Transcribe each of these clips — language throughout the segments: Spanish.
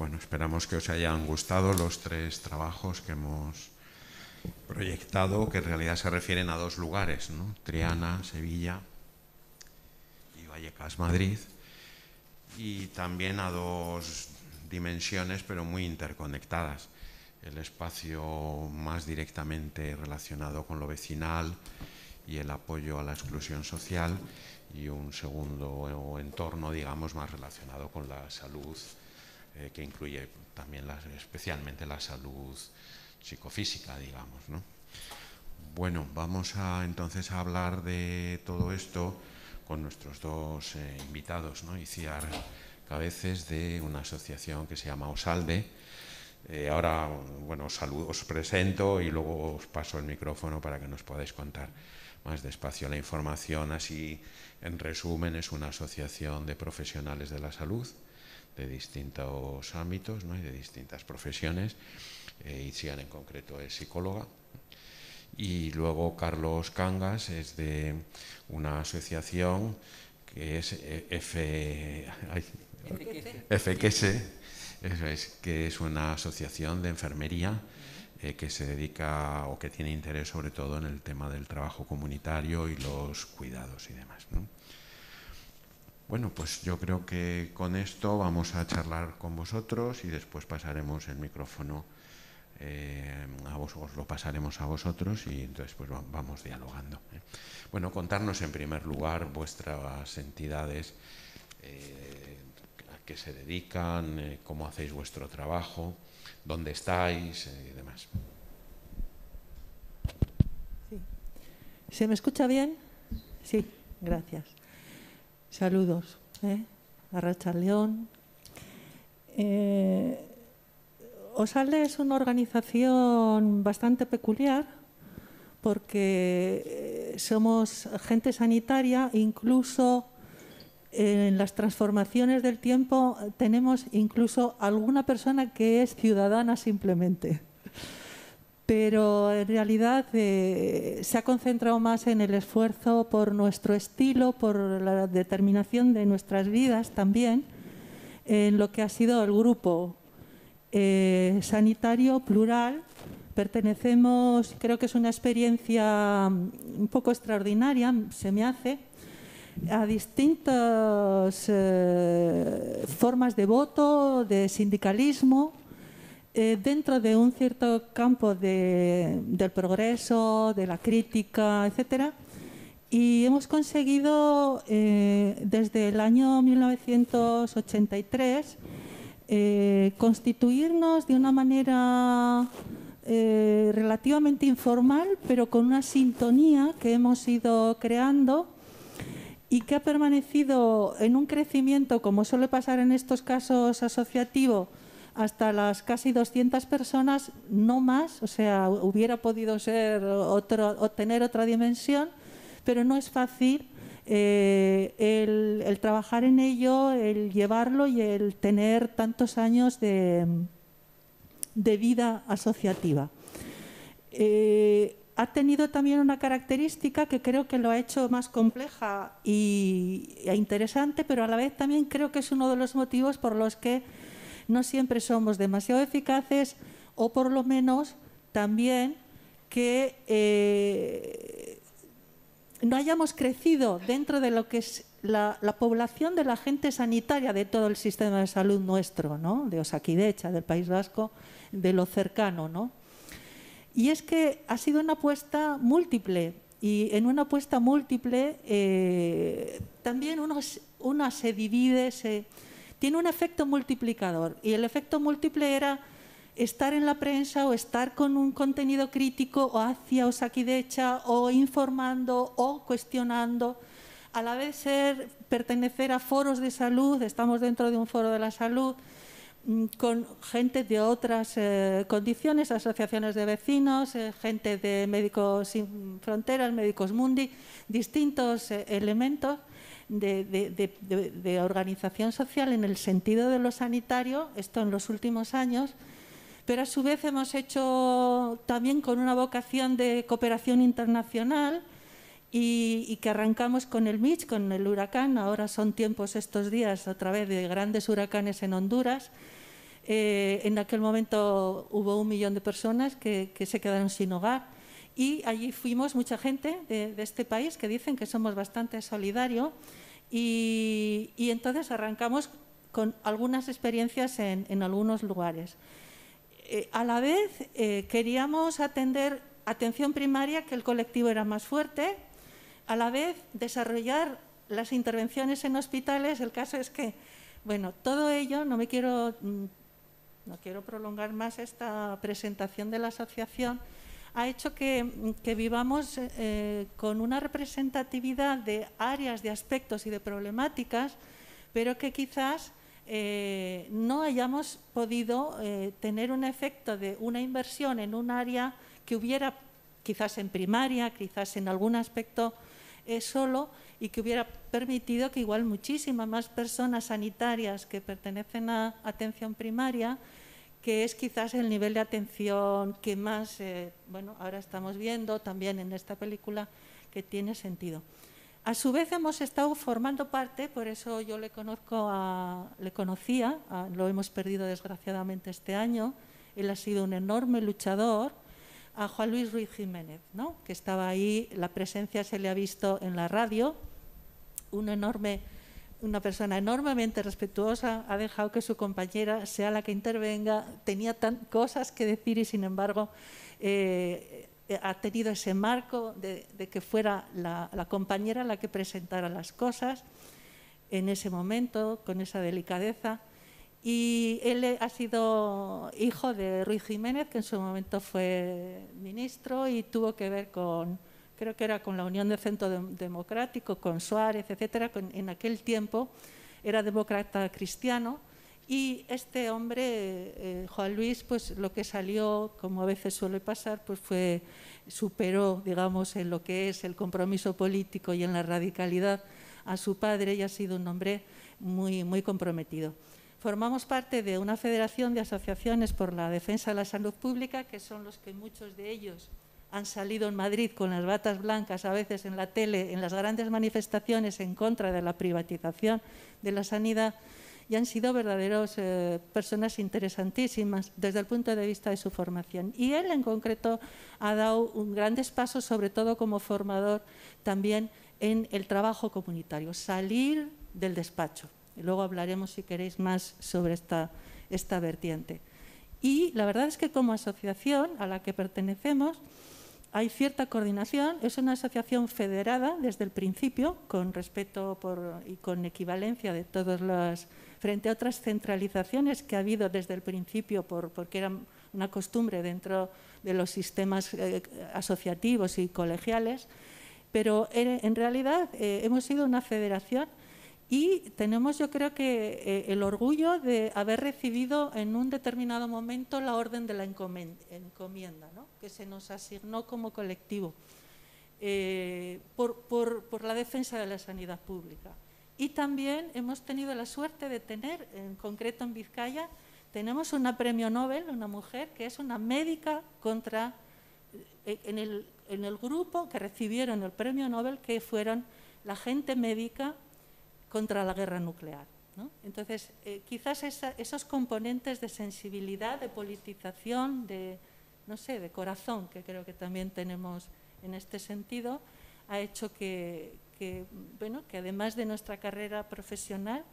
Bueno, esperamos que os hayan gustado los tres trabajos que hemos proyectado, que en realidad se refieren a dos lugares, ¿no? Triana, Sevilla y Vallecas, Madrid, y también a dos dimensiones, pero muy interconectadas. El espacio más directamente relacionado con lo vecinal y el apoyo a la exclusión social y un segundo entorno, digamos, más relacionado con la salud, eh, que incluye también especialmente la salud psicofísica, digamos. ¿no? Bueno, vamos a entonces a hablar de todo esto con nuestros dos eh, invitados, ¿no? Iciar Cabeces de una asociación que se llama Osalde. Eh, ahora, bueno, os, os presento y luego os paso el micrófono para que nos podáis contar más despacio la información. Así, en resumen, es una asociación de profesionales de la salud de distintos ámbitos ¿no? y de distintas profesiones. Eh, en concreto es psicóloga. Y luego Carlos Cangas es de una asociación que es eh, F, FQS, es, que es una asociación de enfermería eh, que se dedica o que tiene interés sobre todo en el tema del trabajo comunitario y los cuidados y demás. Bueno, pues yo creo que con esto vamos a charlar con vosotros y después pasaremos el micrófono eh, a vosotros, lo pasaremos a vosotros y entonces pues vamos dialogando. ¿eh? Bueno, contarnos en primer lugar vuestras entidades, eh, a qué se dedican, cómo hacéis vuestro trabajo, dónde estáis y demás. ¿Se me escucha bien? Sí, gracias. Saludos ¿eh? a Racha León. Eh, Osalde es una organización bastante peculiar porque eh, somos gente sanitaria, incluso en las transformaciones del tiempo tenemos incluso alguna persona que es ciudadana simplemente pero en realidad eh, se ha concentrado más en el esfuerzo por nuestro estilo, por la determinación de nuestras vidas también, en lo que ha sido el grupo eh, sanitario plural. Pertenecemos, creo que es una experiencia un poco extraordinaria, se me hace, a distintas eh, formas de voto, de sindicalismo, eh, dentro de un cierto campo del progreso, de la crítica, etcétera, y hemos conseguido eh, desde el año 1983 eh, constituirnos de una manera relativamente informal, pero con una sintonía que hemos ido creando y que ha permanecido en un crecimiento, como suele pasar en estos casos asociativos, hasta las casi 200 personas, no más, o sea, hubiera podido ser tener otra dimensión, pero no es fácil eh, el, trabajar en ello, el llevarlo y el tener tantos años de, vida asociativa. Eh, ha tenido también una característica que creo que lo ha hecho más compleja e interesante, pero a la vez también creo que es uno de los motivos por los que no siempre somos demasiado eficaces o por lo menos también que eh, no hayamos crecido dentro de lo que es la, población de la gente sanitaria de todo el sistema de salud nuestro, ¿no? de Osakidecha, del País Vasco, de lo cercano. ¿no? Y es que ha sido una apuesta múltiple y en una apuesta múltiple eh, también uno, una se divide, se, tiene un efecto multiplicador y el efecto múltiple era estar en la prensa o estar con un contenido crítico o hacia Osakidecha o informando o cuestionando, a la vez ser pertenecer a foros de salud, estamos dentro de un foro de la salud, mm, con gente de otras eh, condiciones, asociaciones de vecinos, eh, gente de Médicos Sin Fronteras, Médicos Mundi, distintos eh, elementos de, organización social en el sentido de lo sanitario, esto en los últimos años, pero a su vez hemos hecho también con una vocación de cooperación internacional y, que arrancamos con el Mitch, con el huracán, ahora son tiempos estos días otra vez de grandes huracanes en Honduras, Eh, en aquel momento hubo un millón de personas que, se quedaron sin hogar y allí fuimos mucha gente de, este país que dicen que somos bastante solidarios y, entonces arrancamos con algunas experiencias en, algunos lugares. Eh, a la vez eh, queríamos atender atención primaria, que el colectivo era más fuerte, a la vez desarrollar las intervenciones en hospitales. El caso es que, bueno, todo ello, no me quiero, mm, no quiero prolongar más esta presentación de la asociación, ha hecho que, vivamos eh, con una representatividad de áreas, de aspectos y de problemáticas, pero que quizás eh, no hayamos podido eh, tener un efecto de una inversión en un área que hubiera quizás en primaria, quizás en algún aspecto solo, y que hubiera permitido que igual muchísimas más personas sanitarias que pertenecen a atención primaria, que es quizás el nivel de atención que más, eh, bueno, ahora estamos viendo también en esta película que tiene sentido. A su vez hemos estado formando parte, por eso yo le conozco a, le conocía, lo hemos perdido desgraciadamente este año. Él ha sido un enorme luchador, a Juan Luis Ruiz Jiménez, ¿no? que estaba ahí, la presencia se le ha visto en la radio, enorme, una persona enormemente respetuosa, ha dejado que su compañera sea la que intervenga, tenía tan, cosas que decir y sin embargo eh, ha tenido ese marco de, que fuera la, la, compañera la que presentara las cosas en ese momento, con esa delicadeza. Y él ha sido hijo de Ruiz Jiménez, que en su momento fue ministro y tuvo que ver con, creo que era con la Unión de Centro Democrático, con Suárez, etcétera, en aquel tiempo era demócrata cristiano y este hombre, eh, Juan Luis, pues lo que salió, como a veces suele pasar, pues fue, superó, digamos, en lo que es el compromiso político y en la radicalidad a su padre y ha sido un hombre muy, muy comprometido. Formamos parte de una federación de asociaciones por la defensa de la salud pública, que son los que muchos de ellos han salido en Madrid con las batas blancas, a veces en la tele, en las grandes manifestaciones en contra de la privatización de la sanidad, y han sido verdaderos eh, personas interesantísimas desde el punto de vista de su formación. Y él en concreto ha dado un grandes pasos, sobre todo como formador, también en el trabajo comunitario, salir del despacho. Y luego hablaremos, si queréis, más sobre esta, esta vertiente. Y la verdad es que como asociación a la que pertenecemos, hay cierta coordinación, es una asociación federada desde el principio, con respeto y con equivalencia de todas las, frente a otras centralizaciones que ha habido desde el principio, porque era una costumbre dentro de los sistemas eh, asociativos y colegiales, pero en realidad eh, hemos sido una federación y tenemos, yo creo que, eh, el orgullo de haber recibido en un determinado momento la orden de la encomienda, que se nos asignó como colectivo eh, por, la defensa de la sanidad pública. Y también hemos tenido la suerte de tener, en concreto en Vizcaya, tenemos una premio Nobel, una mujer que es una médica contra, eh, en el, en el grupo que recibieron el premio Nobel, que fueron la gente médica contra la guerra nuclear. Entonces, eh, quizás esos componentes de sensibilidad, de politización, de, no sé, de corazón, que creo que también tenemos en este sentido, ha hecho que, bueno, que además de nuestra carrera profesional,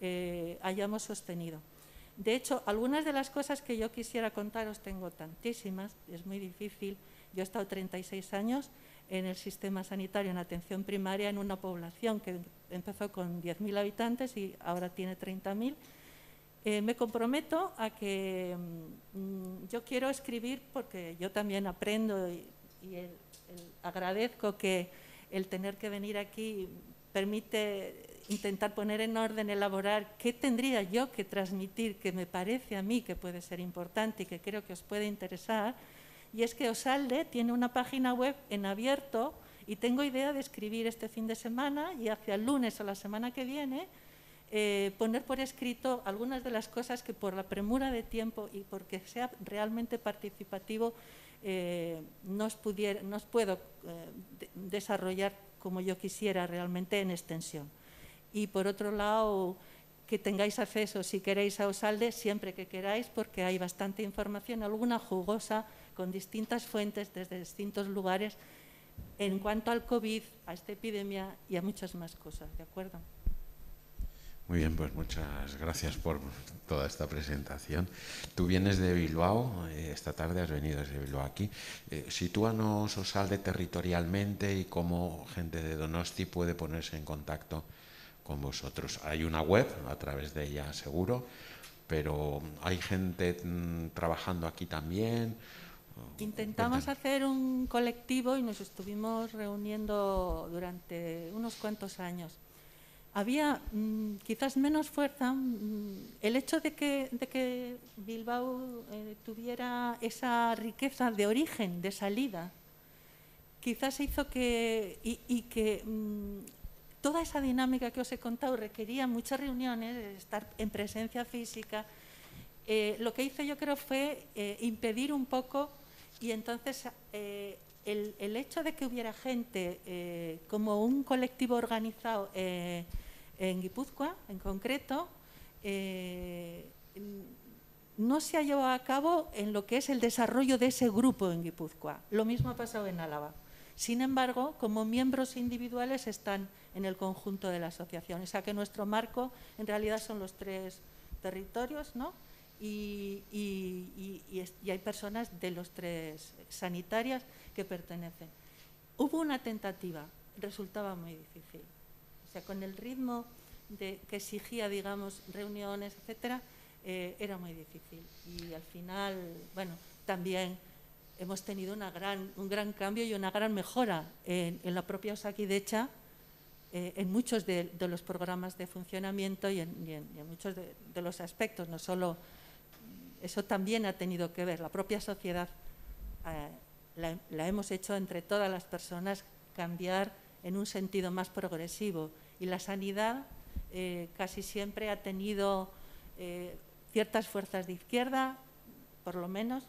eh, hayamos sostenido. De hecho, algunas de las cosas que yo quisiera contaros, tengo tantísimas, es muy difícil. Yo he estado 36 años en el sistema sanitario en atención primaria en una población que empezó con 10.000 habitantes y ahora tiene 30.000. Eh, me comprometo a que mm, yo quiero escribir porque yo también aprendo y, agradezco que el tener que venir aquí permite intentar poner en orden, elaborar qué tendría yo que transmitir que me parece a mí que puede ser importante y que creo que os puede interesar y es que Osalde tiene una página web en abierto y tengo idea de escribir este fin de semana y hacia el lunes o la semana que viene eh, poner por escrito algunas de las cosas que por la premura de tiempo y porque sea realmente participativo eh, no, os pudiera, no puedo eh, desarrollar como yo quisiera realmente en extensión. Y por otro lado, que tengáis acceso, si queréis, a Osalde, siempre que queráis, porque hay bastante información, alguna jugosa, con distintas fuentes desde distintos lugares, en cuanto al COVID, a esta epidemia y a muchas más cosas, ¿de acuerdo? Muy bien, pues muchas gracias por toda esta presentación. Tú vienes de Bilbao, eh, esta tarde has venido desde Bilbao aquí. Eh, sitúanos Osalde territorialmente y cómo gente de Donosti puede ponerse en contacto con vosotros. Hay una web, a través de ella seguro, pero hay gente mm, trabajando aquí también. Intentamos hacer un colectivo y nos estuvimos reuniendo durante unos cuantos años había mm, quizás menos fuerza. Mm, el hecho de que, de que Bilbao eh, tuviera esa riqueza de origen, de salida, quizás hizo que, y, que mm, toda esa dinámica que os he contado requería muchas reuniones, estar en presencia física. Eh, lo que hice yo creo fue eh, impedir un poco y entonces el, el, hecho de que hubiera gente como un colectivo organizado en Guipúzcoa, en concreto, eh, no se ha llevado a cabo en lo que es el desarrollo de ese grupo en Guipúzcoa. Lo mismo ha pasado en Álava. Sin embargo, como miembros individuales están en el conjunto de la asociación. O sea que nuestro marco en realidad son los tres territorios, ¿no? Y, y, hay personas de los tres sanitarias que pertenecen. Hubo una tentativa, resultaba muy difícil. O sea, con el ritmo de, que exigía, digamos, reuniones, etcétera, eh, era muy difícil. Y al final, bueno, también hemos tenido una gran, un gran cambio y una gran mejora en, la propia Osakidecha, eh, en muchos de, los programas de funcionamiento y en, muchos de, los aspectos, no solo eso también ha tenido que ver, la propia sociedad eh, la, hemos hecho entre todas las personas cambiar en un sentido más progresivo. Y la sanidad eh, casi siempre ha tenido eh, ciertas fuerzas de izquierda, por lo menos,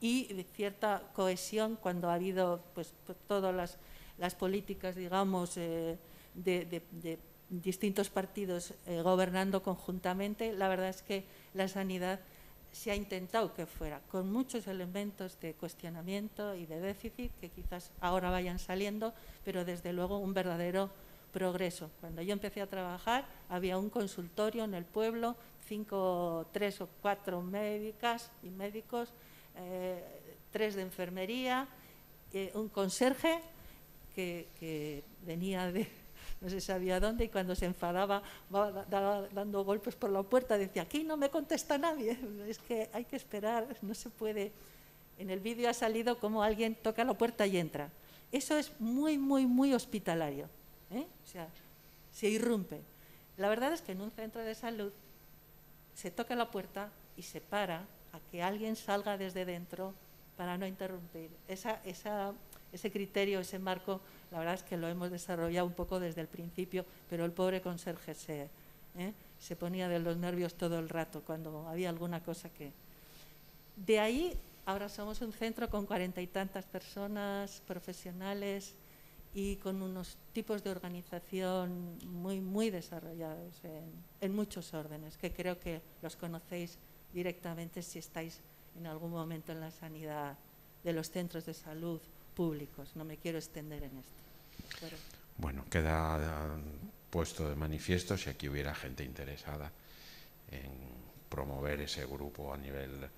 y cierta cohesión cuando ha habido pues, pues todas las, las, políticas, digamos, de, de, distintos partidos gobernando conjuntamente. La verdad es que la sanidad se ha intentado que fuera, con muchos elementos de cuestionamiento y de déficit que quizás ahora vayan saliendo, pero desde luego un verdadero progreso. Cuando yo empecé a trabajar había un consultorio en el pueblo, cinco, tres o cuatro médicas y médicos, eh, tres de enfermería, eh, un conserje que venía de, no se sabía dónde y cuando se enfadaba va dando golpes por la puerta, decía, aquí no me contesta nadie, es que hay que esperar, no se puede. En el vídeo ha salido como alguien toca la puerta y entra. Eso es muy, muy, muy hospitalario. ¿eh? O sea, se irrumpe. La verdad es que en un centro de salud se toca la puerta y se para a que alguien salga desde dentro para no interrumpir. Esa, esa ese criterio, ese marco, la verdad es que lo hemos desarrollado un poco desde el principio, pero el pobre conserje se, ¿eh? se ponía de los nervios todo el rato cuando había alguna cosa que... De ahí, ahora somos un centro con cuarenta y tantas personas profesionales y con unos tipos de organización muy, desarrollados en, en muchos órdenes, que creo que los conocéis directamente si estáis en algún momento en la sanidad de los centros de salud públicos. No me quiero extender en esto. Bueno, queda eh, puesto de manifiesto si aquí hubiera gente interesada en promover ese grupo a nivel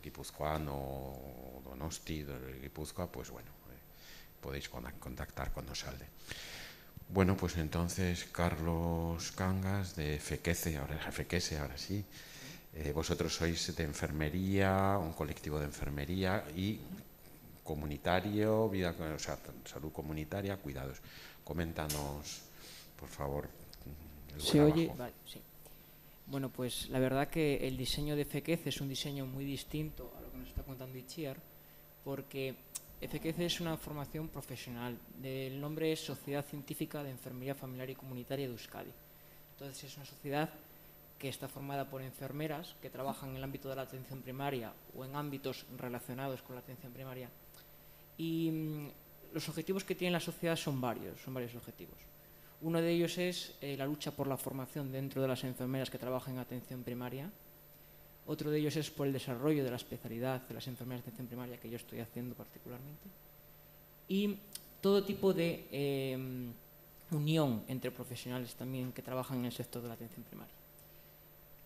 guipuzcoano o donosti, de Guipúzcoa, pues bueno, eh, podéis contactar cuando salde. Bueno, pues entonces Carlos Cangas de FEQECE, ahora FEQESE, ahora sí. Eh, vosotros sois de enfermería, un colectivo de enfermería y comunitario, vida, o sea, salud comunitaria, cuidados. Coméntanos, por favor. Se oye, vale, sí. Bueno, pues la verdad que el diseño de FEQEZ es un diseño muy distinto a lo que nos está contando Ichiar, porque FEQEZ es una formación profesional. El nombre es Sociedad Científica de Enfermería Familiar y Comunitaria de Euskadi. Entonces es una sociedad que está formada por enfermeras que trabajan en el ámbito de la atención primaria o en ámbitos relacionados con la atención primaria y mm, los objetivos que tiene la sociedad son varios, son varios objetivos. Uno de ellos es eh, la lucha por la formación dentro de las enfermeras que trabajan en atención primaria. Otro de ellos es por el desarrollo de la especialidad de las enfermeras de atención primaria que yo estoy haciendo particularmente. Y todo tipo de em, unión entre profesionales también que trabajan en el sector de la atención primaria.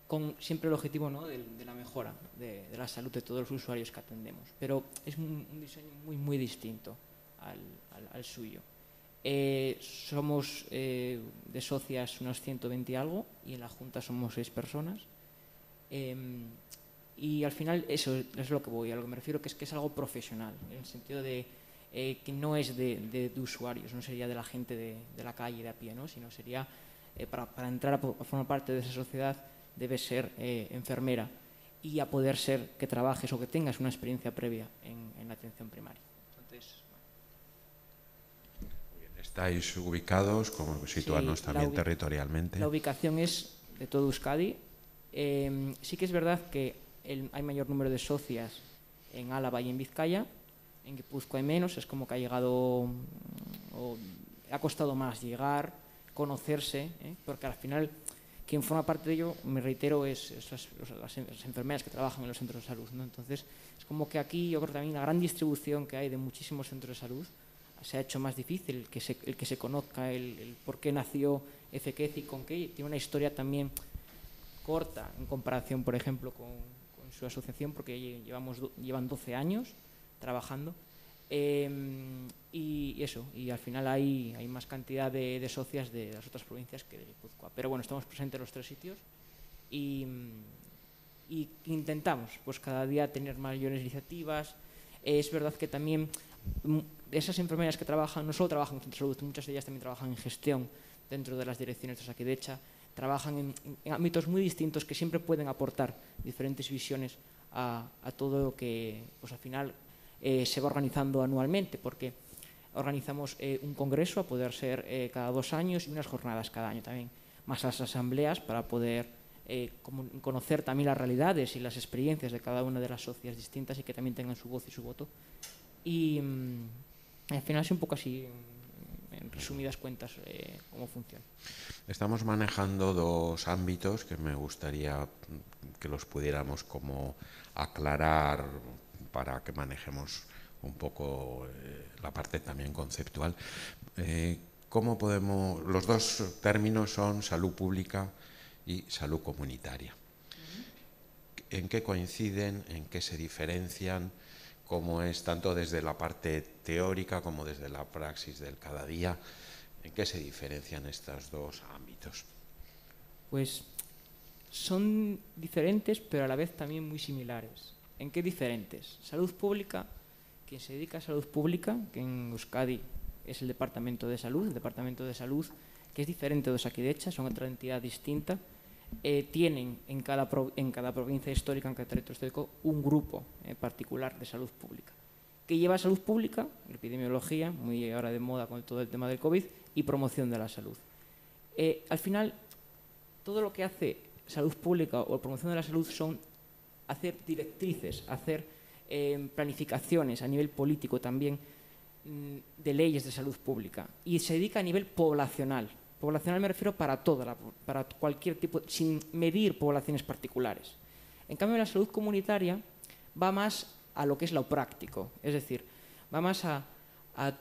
Con siempre el objetivo ¿no? de, la mejora de, la salud de todos los usuarios que atendemos. Pero es un, diseño muy, muy distinto al, suyo. Eh, somos eh, de socias unos 120 y algo y en la Junta somos seis personas. Em, y al final eso es lo que voy, a lo que me refiero que es que es algo profesional, en el sentido de eh, que no es de, usuarios, no sería de la gente de, la calle, de a pie, ¿no? sino sería, eh, para, entrar a, formar parte de esa sociedad, debe ser eh, enfermera y a poder ser que trabajes o que tengas una experiencia previa en, la atención primaria. Entonces, Estáis ubicados, como situarnos también territorialmente. La ubicación es de todo Euskadi. sí que es verdad que hay mayor número de socias en Álava y en Vizcaya, en Guipúzcoa hay menos, es como que ha llegado, o ha costado más llegar, conocerse, ¿eh? porque al final quien forma parte de ello, me reitero, es, las, enfermeras que trabajan en los centros de salud. Entonces, es como que aquí yo creo que también la gran distribución que hay de muchísimos centros de salud se ha hecho más difícil el que se, el que se conozca el, por qué nació FQEZ y con qué. Tiene una historia también corta en comparación, por ejemplo, con, con su asociación, porque llevamos, llevan 12 años trabajando. Em, y, eso, y al final hay, hay más cantidad de, socias de las otras provincias que de Guipúzcoa. Pero bueno, estamos presentes en los tres sitios y, intentamos pues cada día tener mayores iniciativas. Es verdad que también mm, esas enfermeras que trabajan, no solo trabajan en centro de salud, muchas de ellas también trabajan en gestión dentro de las direcciones de Saquidecha, trabajan en, en, ámbitos muy distintos que siempre pueden aportar diferentes visiones a, a todo lo que pues al final eh, se va organizando anualmente, porque organizamos eh, un congreso a poder ser eh, cada dos años y unas jornadas cada año también, más las asambleas para poder conocer también las realidades y las experiencias de cada una de las socias distintas y que también tengan su voz y su voto. Y mm, al final es un poco así, en resumidas cuentas, cómo funciona. Estamos manejando dos ámbitos que me gustaría que los pudiéramos como aclarar para que manejemos un poco eh, la parte también conceptual. Eh, ¿Cómo podemos, los dos términos son salud pública y salud comunitaria. ¿En qué coinciden? ¿En qué se diferencian? ¿Cómo es tanto desde la parte teórica como desde la praxis del cada día? ¿En qué se diferencian estos dos ámbitos? Pues son diferentes, pero a la vez también muy similares. ¿En qué diferentes? Salud pública, quien se dedica a salud pública, que en Euskadi es el Departamento de Salud, el Departamento de Salud, que es diferente de Osakidecha, son otra entidad distinta, eh, tienen en cada, en cada provincia histórica, en cada territorio histórico, un grupo eh, particular de salud pública, que lleva salud pública, epidemiología, muy ahora de moda con todo el tema del COVID, y promoción de la salud. Eh, al final, todo lo que hace salud pública o promoción de la salud son hacer directrices, hacer eh, planificaciones a nivel político también mm, de leyes de salud pública y se dedica a nivel poblacional. Poblacional me refiero para toda, para cualquier tipo, sin medir poblaciones particulares. En cambio, la salud comunitaria va más a lo que es lo práctico, es decir, va más a,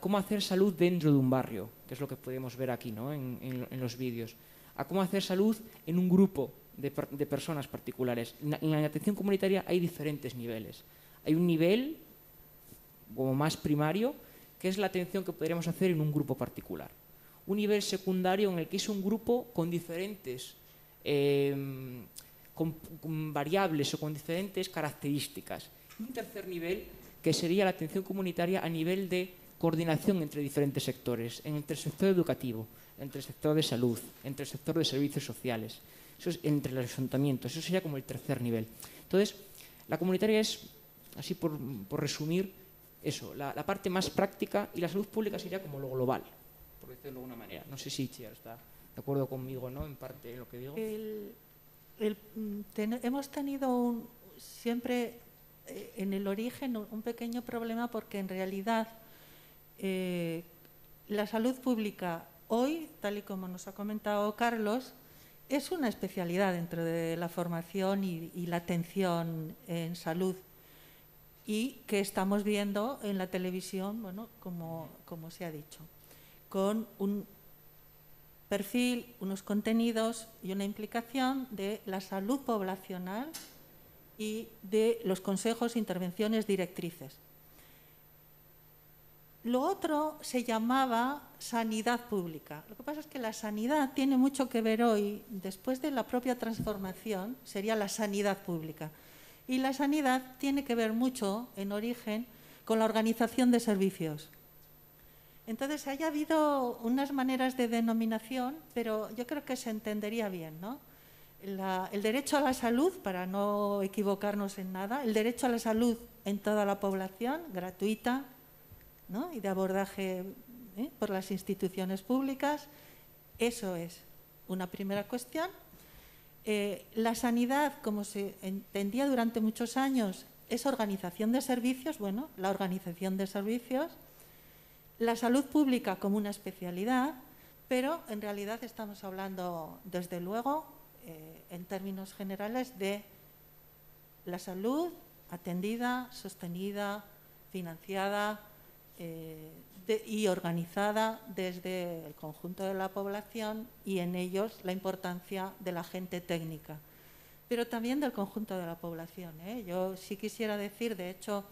cómo hacer salud dentro de un barrio, que es lo que podemos ver aquí ¿no? en los vídeos, a cómo hacer salud en un grupo de, personas particulares. En la atención comunitaria hay diferentes niveles. Hay un nivel como más primario, que es la atención que podríamos hacer en un grupo particular. Un nivel secundario en el que es un grupo con diferentes em, variables o con diferentes características. Un tercer nivel que sería la atención comunitaria a nivel de coordinación entre diferentes sectores, entre el sector educativo, entre el sector de salud, entre el sector de servicios sociales. Eso es entre los ayuntamientos, eso sería como el tercer nivel. Entonces, la comunitaria es, así por, resumir, eso, la, parte más práctica y la salud pública sería como lo global, por decirlo de alguna manera. No sé si Chiar está de acuerdo conmigo, ¿no? En parte en lo que digo. hemos tenido siempre eh, en el origen un pequeño problema porque en realidad eh, la salud pública hoy, tal y como nos ha comentado Carlos, es una especialidad dentro de la formación y, la atención en salud y que estamos viendo en la televisión, bueno, como, como se ha dicho, con un perfil, unos contenidos y una implicación de la salud poblacional y de los consejos, intervenciones, directrices. Lo otro se llamaba sanidad pública. Lo que pasa es que la sanidad tiene mucho que ver hoy, después de la propia transformación, sería la sanidad pública. Y la sanidad tiene que ver mucho, en origen, con la organización de servicios. Entonces, haya habido unas maneras de denominación, pero yo creo que se entendería bien, ¿no? el derecho a la salud, para no equivocarnos en nada, el derecho a la salud en toda la población, gratuita ¿no? y de abordaje ¿eh? por las instituciones públicas, eso es una primera cuestión. Eh, la sanidad, como se entendía durante muchos años, es organización de servicios, bueno, la organización de servicios, la salud pública como una especialidad, pero en realidad estamos hablando, desde luego, eh, en términos generales, de la salud atendida, sostenida, financiada eh, y organizada desde el conjunto de la población y en ellos la importancia de la gente técnica, pero también del conjunto de la población. ¿eh? Yo sí quisiera decir, de hecho,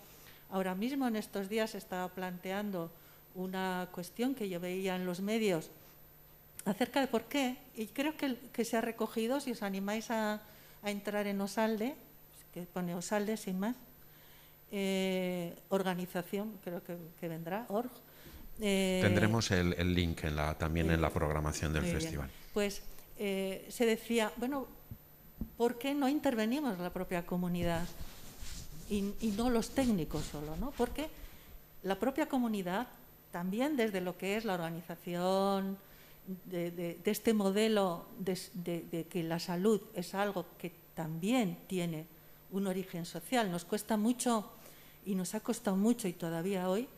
ahora mismo en estos días estaba planteando una cuestión que yo veía en los medios acerca de por qué, y creo que, se ha recogido, si os animáis a, entrar en Osalde, que pone Osalde sin más, eh, organización, creo que, vendrá, org. Eh, Tendremos el, link en la, también en la programación del festival. Pues eh, se decía, bueno, ¿por qué no intervenimos la propia comunidad y, y no los técnicos solo? ¿no? Porque la propia comunidad, también desde lo que es la organización, de, este modelo de, que la salud es algo que también tiene un origen social. Nos cuesta mucho y nos ha costado mucho y todavía hoy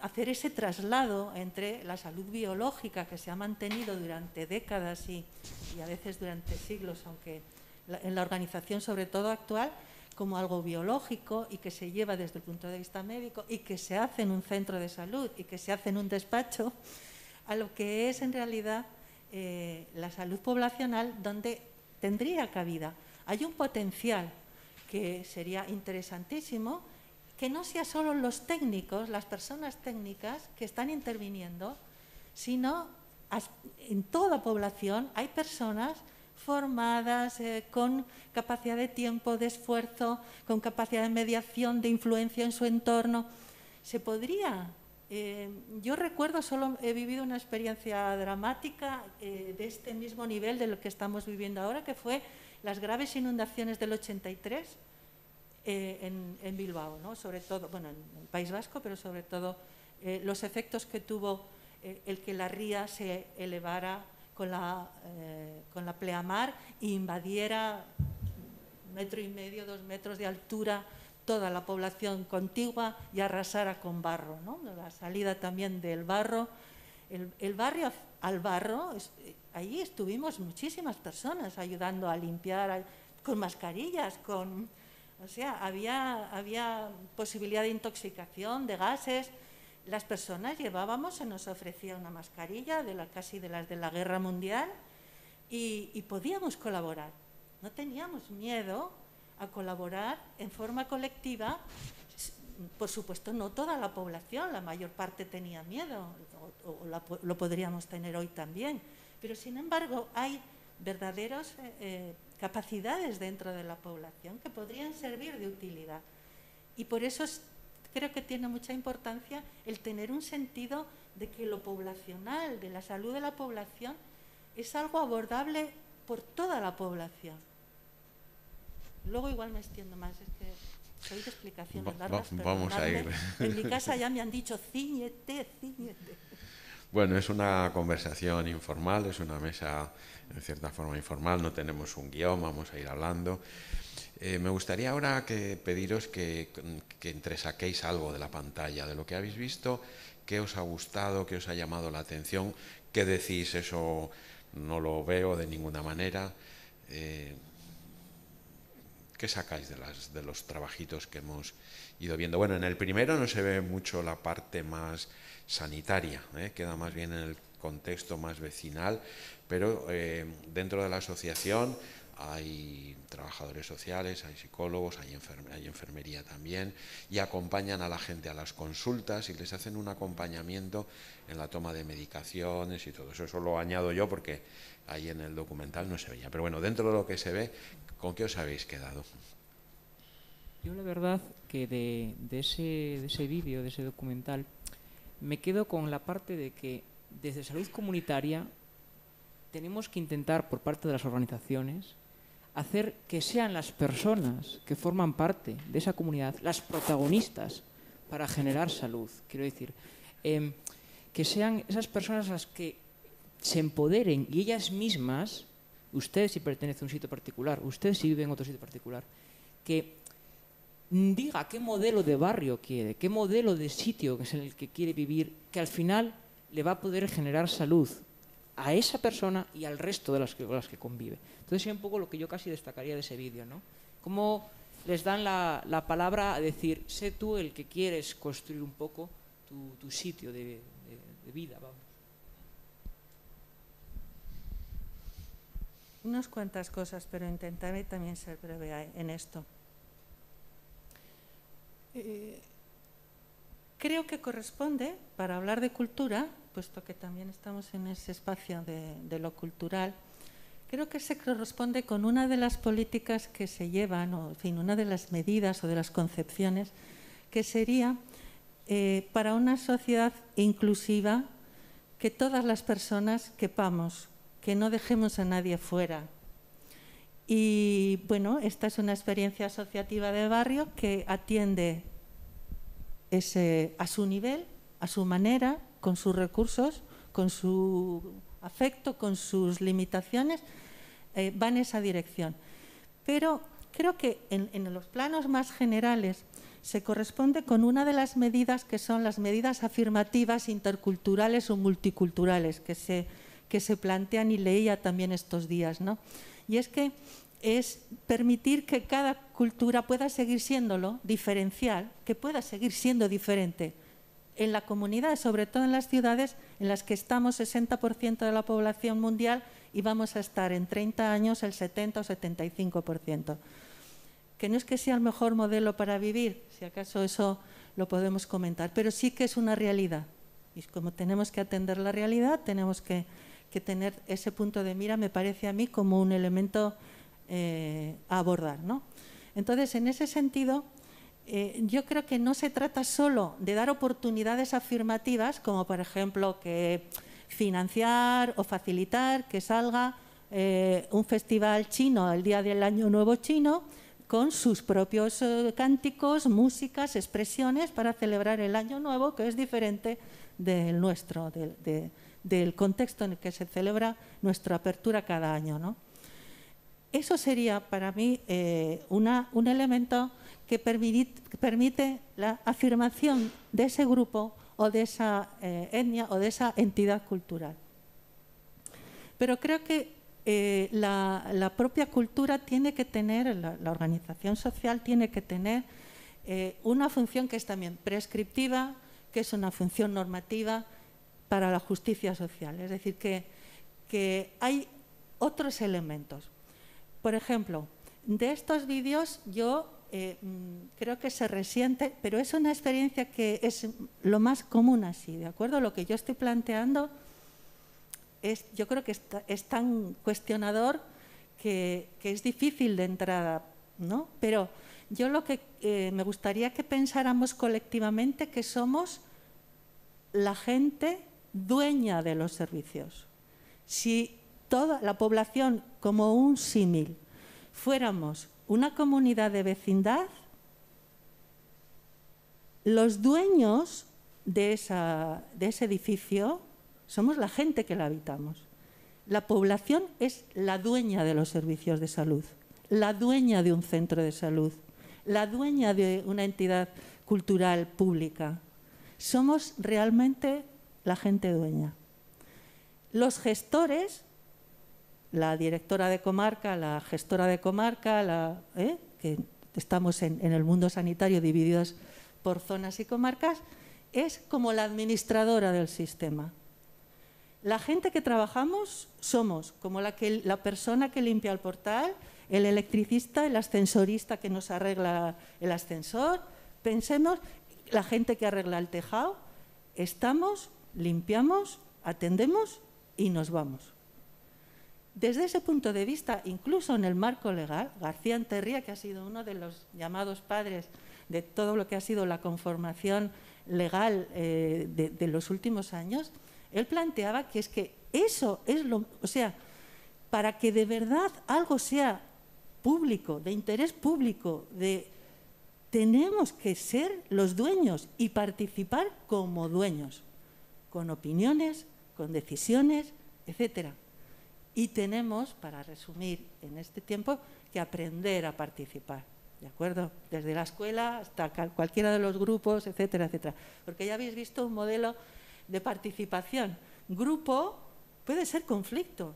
hacer ese traslado entre la salud biológica que se ha mantenido durante décadas y, a veces durante siglos, aunque en la organización sobre todo actual, como algo biológico y que se lleva desde el punto de vista médico y que se hace en un centro de salud y que se hace en un despacho, a lo que es en realidad eh, la salud poblacional donde tendría cabida. Hay un potencial que sería interesantísimo, que no sea solo los técnicos, las personas técnicas que están interviniendo, sino en toda población hay personas formadas, eh, con capacidad de tiempo, de esfuerzo, con capacidad de mediación, de influencia en su entorno. Se podría eh, yo recuerdo, solo he vivido una experiencia dramática eh, de este mismo nivel de lo que estamos viviendo ahora, que fue las graves inundaciones del 83 eh, en, Bilbao, ¿no? sobre todo, bueno, en el País Vasco, pero sobre todo los efectos que tuvo el que la ría se elevara con la, con la pleamar e invadiera metro y medio, dos metros de altura toda la población contigua y arrasara con barro. ¿no? La salida también del barro. El, barrio al barro, allí estuvimos muchísimas personas ayudando a limpiar con mascarillas, con, o sea, había, había posibilidad de intoxicación, de gases. Las personas llevábamos, se nos ofrecía una mascarilla, de la, casi de las de la guerra mundial, y podíamos colaborar. No teníamos miedo a colaborar en forma colectiva. Por supuesto, no toda la población, la mayor parte tenía miedo, o, lo podríamos tener hoy también, pero sin embargo hay verdaderas eh, eh, capacidades dentro de la población que podrían servir de utilidad. Y por eso creo que tiene mucha importancia el tener un sentido de que lo poblacional, de la salud de la población, es algo abordable por toda la población. Luego igual me extiendo más, es que soy de explicaciones largas. vamos a ir. En mi casa ya me han dicho ciñete, ciñete. Bueno, es una conversación informal, es una mesa en cierta forma informal, no tenemos un guion, vamos a ir hablando. Eh, me gustaría ahora que pediros que, que entresaquéis algo de la pantalla, de lo que habéis visto, ¿Qué os ha gustado? ¿Qué os ha llamado la atención? ¿Qué decís? Eso no lo veo de ninguna manera. Eh, ¿Qué sacáis de, las, de los trabajitos que hemos ido viendo? Bueno, en el primero no se ve mucho la parte más sanitaria, ¿eh? queda más bien en el contexto más vecinal, pero eh, dentro de la asociación hay trabajadores sociales, hay psicólogos, hay, enfermería también, y acompañan a la gente a las consultas y les hacen un acompañamiento en la toma de medicaciones y todo eso. Eso lo añado yo porque ahí en el documental no se veía. Pero bueno, dentro de lo que se ve, ¿con qué os habéis quedado? Yo la verdad que de ese, de ese vídeo, de ese documental, me quedo con la parte de que desde salud comunitaria tenemos que intentar por parte de las organizaciones hacer que sean las personas que forman parte de esa comunidad las protagonistas para generar salud. Quiero decir, em, que sean esas personas las que se empoderen y ellas mismas, usted si pertenece a un sitio particular, usted si vive en otro sitio particular, que diga qué modelo de barrio quiere, qué modelo de sitio es en el que quiere vivir, que al final le va a poder generar salud a esa persona y al resto de las que, con las convive. Entonces es un poco lo que yo casi destacaría de ese vídeo, ¿no? Cómo les dan la, la, palabra a decir, sé tú el que quieres construir un poco tu, sitio de, vida, vamos. Unas cuantas cosas, pero intentaré también ser breve en esto. Eh, creo que corresponde, para hablar de cultura, puesto que también estamos en ese espacio de, lo cultural, creo que se corresponde con una de las políticas que se llevan, o en fin, una de las medidas o de las concepciones, que sería eh, para una sociedad inclusiva que todas las personas quepamos, que no dejemos a nadie fuera. Y bueno, esta es una experiencia asociativa de barrio que atiende a su nivel, a su manera, con sus recursos, con su afecto, con sus limitaciones, eh, va en esa dirección. Pero creo que en, en, los planos más generales se corresponde con una de las medidas que son las medidas afirmativas interculturales o multiculturales que se, que se plantean y leía también estos días. ¿no? Y es que es permitir que cada cultura pueda seguir siéndolo diferencial, que pueda seguir siendo diferente en la comunidad, sobre todo en las ciudades en las que estamos 60% de la población mundial y vamos a estar en 30 años el 70 o 75%. Que no es que sea el mejor modelo para vivir, si acaso eso lo podemos comentar, pero sí que es una realidad. Y como tenemos que atender la realidad, tenemos que, que tener ese punto de mira, me parece a mí, como un elemento eh, a abordar. ¿no? Entonces, en ese sentido, eh, yo creo que no se trata solo de dar oportunidades afirmativas, como por ejemplo que financiar o facilitar que salga eh, un festival chino el día del Año Nuevo Chino con sus propios cánticos, músicas, expresiones para celebrar el Año Nuevo, que es diferente del nuestro, de, de, del contexto en el que se celebra nuestra apertura cada año. ¿no? Eso sería para mí eh, un elemento que permite, la afirmación de ese grupo o de esa eh, etnia o de esa entidad cultural. Pero creo que eh, la, propia cultura tiene que tener, la, organización social tiene que tener una función que es también prescriptiva, que es una función normativa para la justicia social. Es decir, que, que hay otros elementos. Por ejemplo, de estos vídeos yo eh, mm, creo que se resiente, pero es una experiencia que es lo más común así, ¿de acuerdo? Lo que yo estoy planteando es, yo creo que es tan cuestionador que, que, es difícil de entrada, ¿no? Pero yo lo que eh, me gustaría que pensáramos colectivamente que somos la gente dueña de los servicios. Si toda la población como un símil fuéramos una comunidad de vecindad, los dueños de, ese edificio somos la gente que la habitamos. La población es la dueña de los servicios de salud, la dueña de un centro de salud, la dueña de una entidad cultural pública. somos realmente la gente dueña. Los gestores, la directora de comarca, la gestora de comarca, ¿eh? que estamos en, el mundo sanitario divididos por zonas y comarcas, es como la administradora del sistema. La gente que trabajamos somos como la, la persona que limpia el portal, el electricista, el ascensorista que nos arregla el ascensor. Pensemos, la gente que arregla el tejado, estamos, limpiamos, atendemos y nos vamos. Desde ese punto de vista, incluso en el marco legal, García Enterría, que ha sido uno de los llamados padres de todo lo que ha sido la conformación legal eh, de, de los últimos años, él planteaba que es que eso es lo, o sea, para que de verdad algo sea público, de interés público, de tenemos que ser los dueños y participar como dueños, con opiniones, con decisiones, etcétera. Y tenemos, para resumir en este tiempo, que aprender a participar. ¿De acuerdo? Desde la escuela hasta cualquiera de los grupos, etcétera, etcétera. Porque ya habéis visto un modelo de participación. Grupo puede ser conflicto.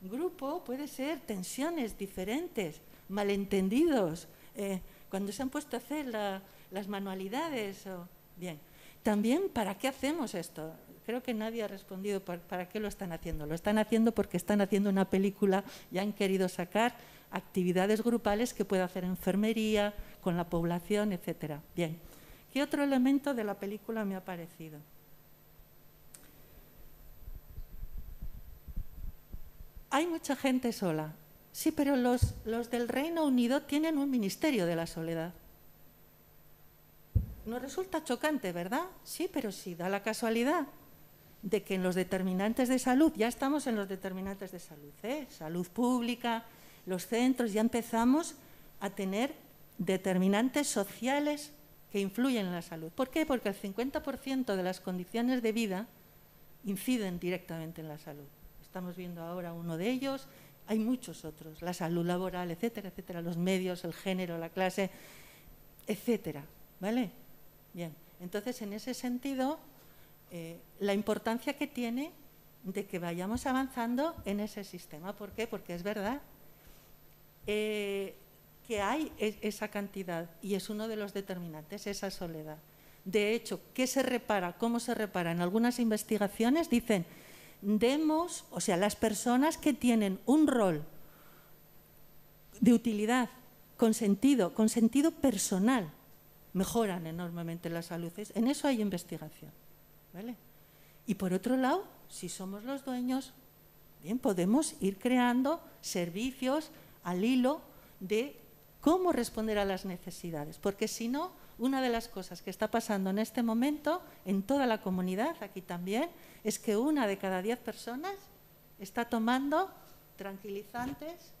Grupo puede ser tensiones diferentes, malentendidos. Eh, cuando se han puesto a hacer la, las manualidades. O... Bien. También, ¿para qué hacemos esto? Creo que nadie ha respondido para, qué lo están haciendo. Lo están haciendo porque están haciendo una película y han querido sacar actividades grupales que pueda hacer enfermería, con la población, etcétera. Bien. ¿Qué otro elemento de la película me ha parecido? hay mucha gente sola. Sí, pero los, los del Reino Unido tienen un ministerio de la soledad. Nos resulta chocante, ¿verdad? Sí, pero sí, da la casualidad de que en los determinantes de salud, ya estamos en los determinantes de salud, ¿eh? salud pública, los centros, ya empezamos a tener determinantes sociales que influyen en la salud. ¿Por qué? Porque el 50% de las condiciones de vida inciden directamente en la salud estamos viendo ahora uno de ellos, hay muchos otros, la salud laboral, etcétera, etcétera, los medios, el género, la clase, etcétera, ¿vale? Bien, entonces en ese sentido, eh, la importancia que tiene de que vayamos avanzando en ese sistema. ¿Por qué? Porque es verdad eh, que hay esa cantidad y es uno de los determinantes, esa soledad. De hecho, ¿qué se repara? ¿Cómo se repara? En algunas investigaciones dicen demos, o sea, las personas que tienen un rol de utilidad, con sentido, con sentido personal, mejoran enormemente la salud. En eso hay investigación. ¿vale? Y por otro lado, si somos los dueños, bien, podemos ir creando servicios al hilo de cómo responder a las necesidades, porque si no, una de las cosas que está pasando en este momento en toda la comunidad, aquí también, es que una de cada diez personas está tomando tranquilizantes,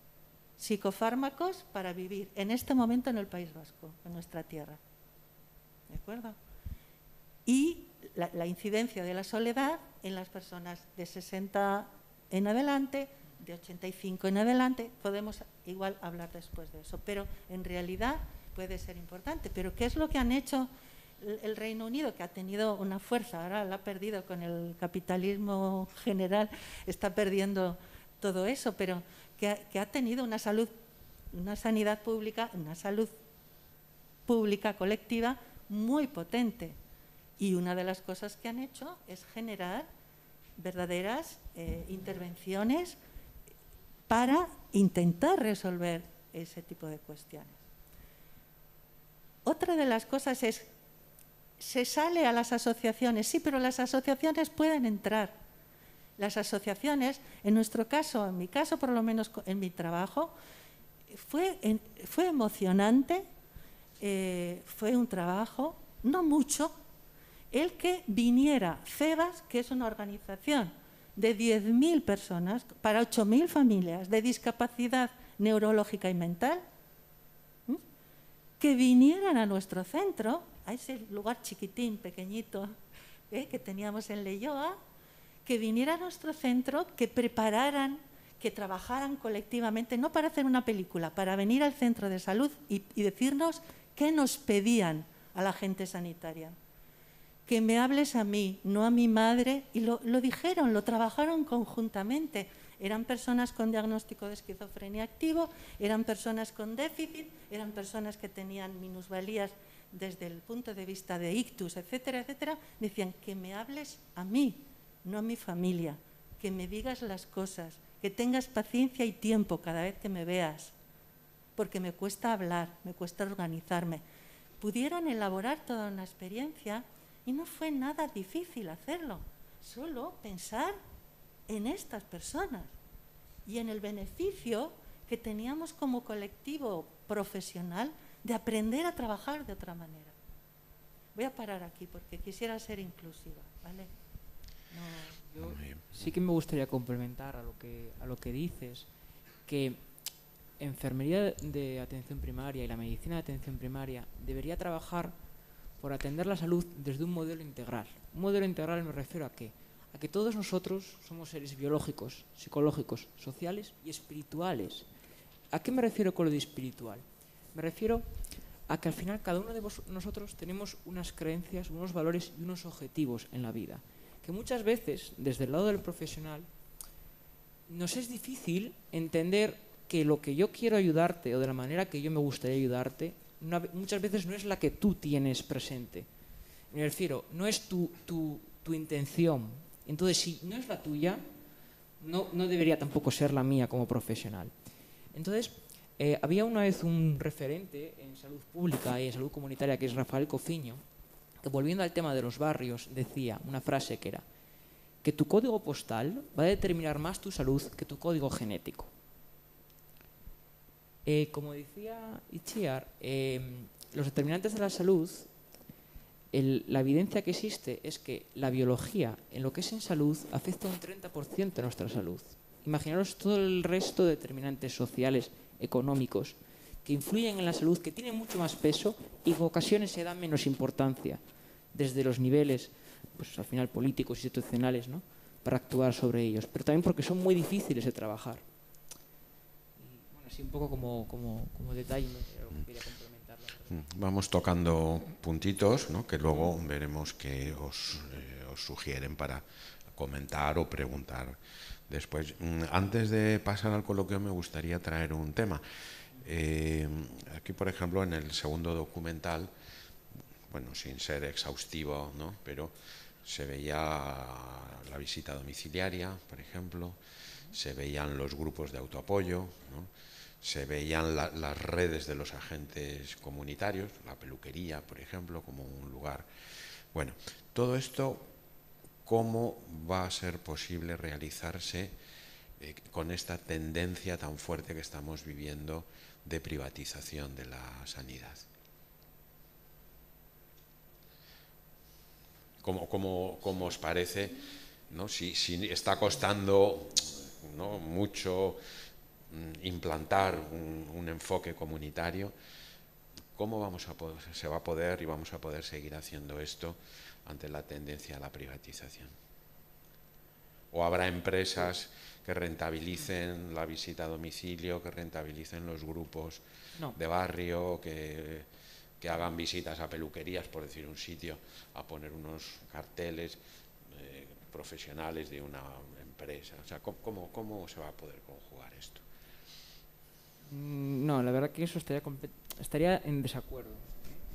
psicofármacos para vivir en este momento en el País Vasco, en nuestra tierra. ¿De acuerdo? Y la, incidencia de la soledad en las personas de 60 en adelante, de 85 en adelante, podemos igual hablar después de eso, pero en realidad puede ser importante. Pero ¿qué es lo que han hecho el Reino Unido, que ha tenido una fuerza, ahora la ha perdido con el capitalismo general, está perdiendo todo eso, pero que ha, tenido una salud, una sanidad pública, una salud pública colectiva muy potente. Y una de las cosas que han hecho es generar verdaderas eh, intervenciones para intentar resolver ese tipo de cuestiones. Otra de las cosas es se sale a las asociaciones, sí, pero las asociaciones pueden entrar. Las asociaciones, en nuestro caso, en mi caso, por lo menos en mi trabajo, fue, fue emocionante, eh, fue un trabajo, no mucho, el que viniera CEBAS, que es una organización de 10.000 personas para 8.000 familias de discapacidad neurológica y mental, que vinieran a nuestro centro a ese lugar chiquitín, pequeñito, ¿eh? que teníamos en Leyoa, que viniera a nuestro centro, que prepararan, que trabajaran colectivamente, no para hacer una película, para venir al centro de salud y decirnos qué nos pedían a la gente sanitaria. que me hables a mí, no a mi madre. Y lo, dijeron, lo trabajaron conjuntamente. Eran personas con diagnóstico de esquizofrenia activo, eran personas con déficit, eran personas que tenían minusvalías desde el punto de vista de ictus, etcétera, etcétera. Decían que me hables a mí, no a mi familia, que me digas las cosas, que tengas paciencia y tiempo cada vez que me veas, porque me cuesta hablar, me cuesta organizarme. Pudieron elaborar toda una experiencia y no fue nada difícil hacerlo, solo pensar en estas personas y en el beneficio que teníamos como colectivo profesional de aprender a trabajar de otra manera. Voy a parar aquí porque quisiera ser inclusiva, ¿vale? No, yo sí que me gustaría complementar a lo que a lo que dices que enfermería de atención primaria y la medicina de atención primaria debería trabajar por atender la salud desde un modelo integral. Un modelo integral me refiero a qué? a que todos nosotros somos seres biológicos, psicológicos, sociales y espirituales. ¿A qué me refiero con lo de espiritual? Me refiero a que al final cada uno de nosotros tenemos unas creencias, unos valores y unos objetivos en la vida, que muchas veces desde el lado del profesional nos es difícil entender que lo que yo quiero ayudarte o de la manera que yo me gustaría ayudarte, muchas veces no es la que tú tienes presente. Me refiero, no es tu, tu, tu intención, entonces, si no es la tuya, no, no debería tampoco ser la mía como profesional. Entonces, eh, había una vez un referente en salud pública y en salud comunitaria que es Rafael Cofiño, que volviendo al tema de los barrios decía una frase que era que tu código postal va a determinar más tu salud que tu código genético. Eh, como decía Itziar, eh, los determinantes de la salud la evidencia que existe es que la biología, en lo que es en salud, afecta un 30% a nuestra salud. Imaginaros todo el resto de determinantes sociales, económicos, que influyen en la salud, que tienen mucho más peso y en ocasiones se dan menos importancia, desde los niveles, pues al final políticos, institucionales, ¿no? para actuar sobre ellos, pero también porque son muy difíciles de trabajar. Así un poco como, detalle, ¿no? quería Vamos tocando puntitos ¿no? que luego veremos que os, eh, sugieren para comentar o preguntar después. Mm, antes de pasar al coloquio me gustaría traer un tema. Eh, aquí, por ejemplo, en el segundo documental, bueno, sin ser exhaustivo, ¿no? pero se veía la visita domiciliaria, por ejemplo, se veían los grupos de autoapoyo, ¿no? Se veían las redes de los agentes comunitarios, la peluquería, por ejemplo, como un lugar. Bueno, todo esto, ¿cómo va a ser posible realizarse eh, con esta tendencia tan fuerte que estamos viviendo de privatización de la sanidad? ¿Cómo, cómo, os parece? ¿no? Si, si está costando ¿no? mucho implantar un, enfoque comunitario, ¿cómo vamos a se va a poder y vamos a poder seguir haciendo esto ante la tendencia a la privatización? ¿O habrá empresas que rentabilicen la visita a domicilio, que rentabilicen los grupos de barrio, que, hagan visitas a peluquerías, por decir un sitio, a poner unos carteles eh, profesionales de una empresa? O sea, ¿cómo, ¿cómo se va a poder conjugar esto? Mm, no, la verdad que eso estaría, estaría en desacuerdo,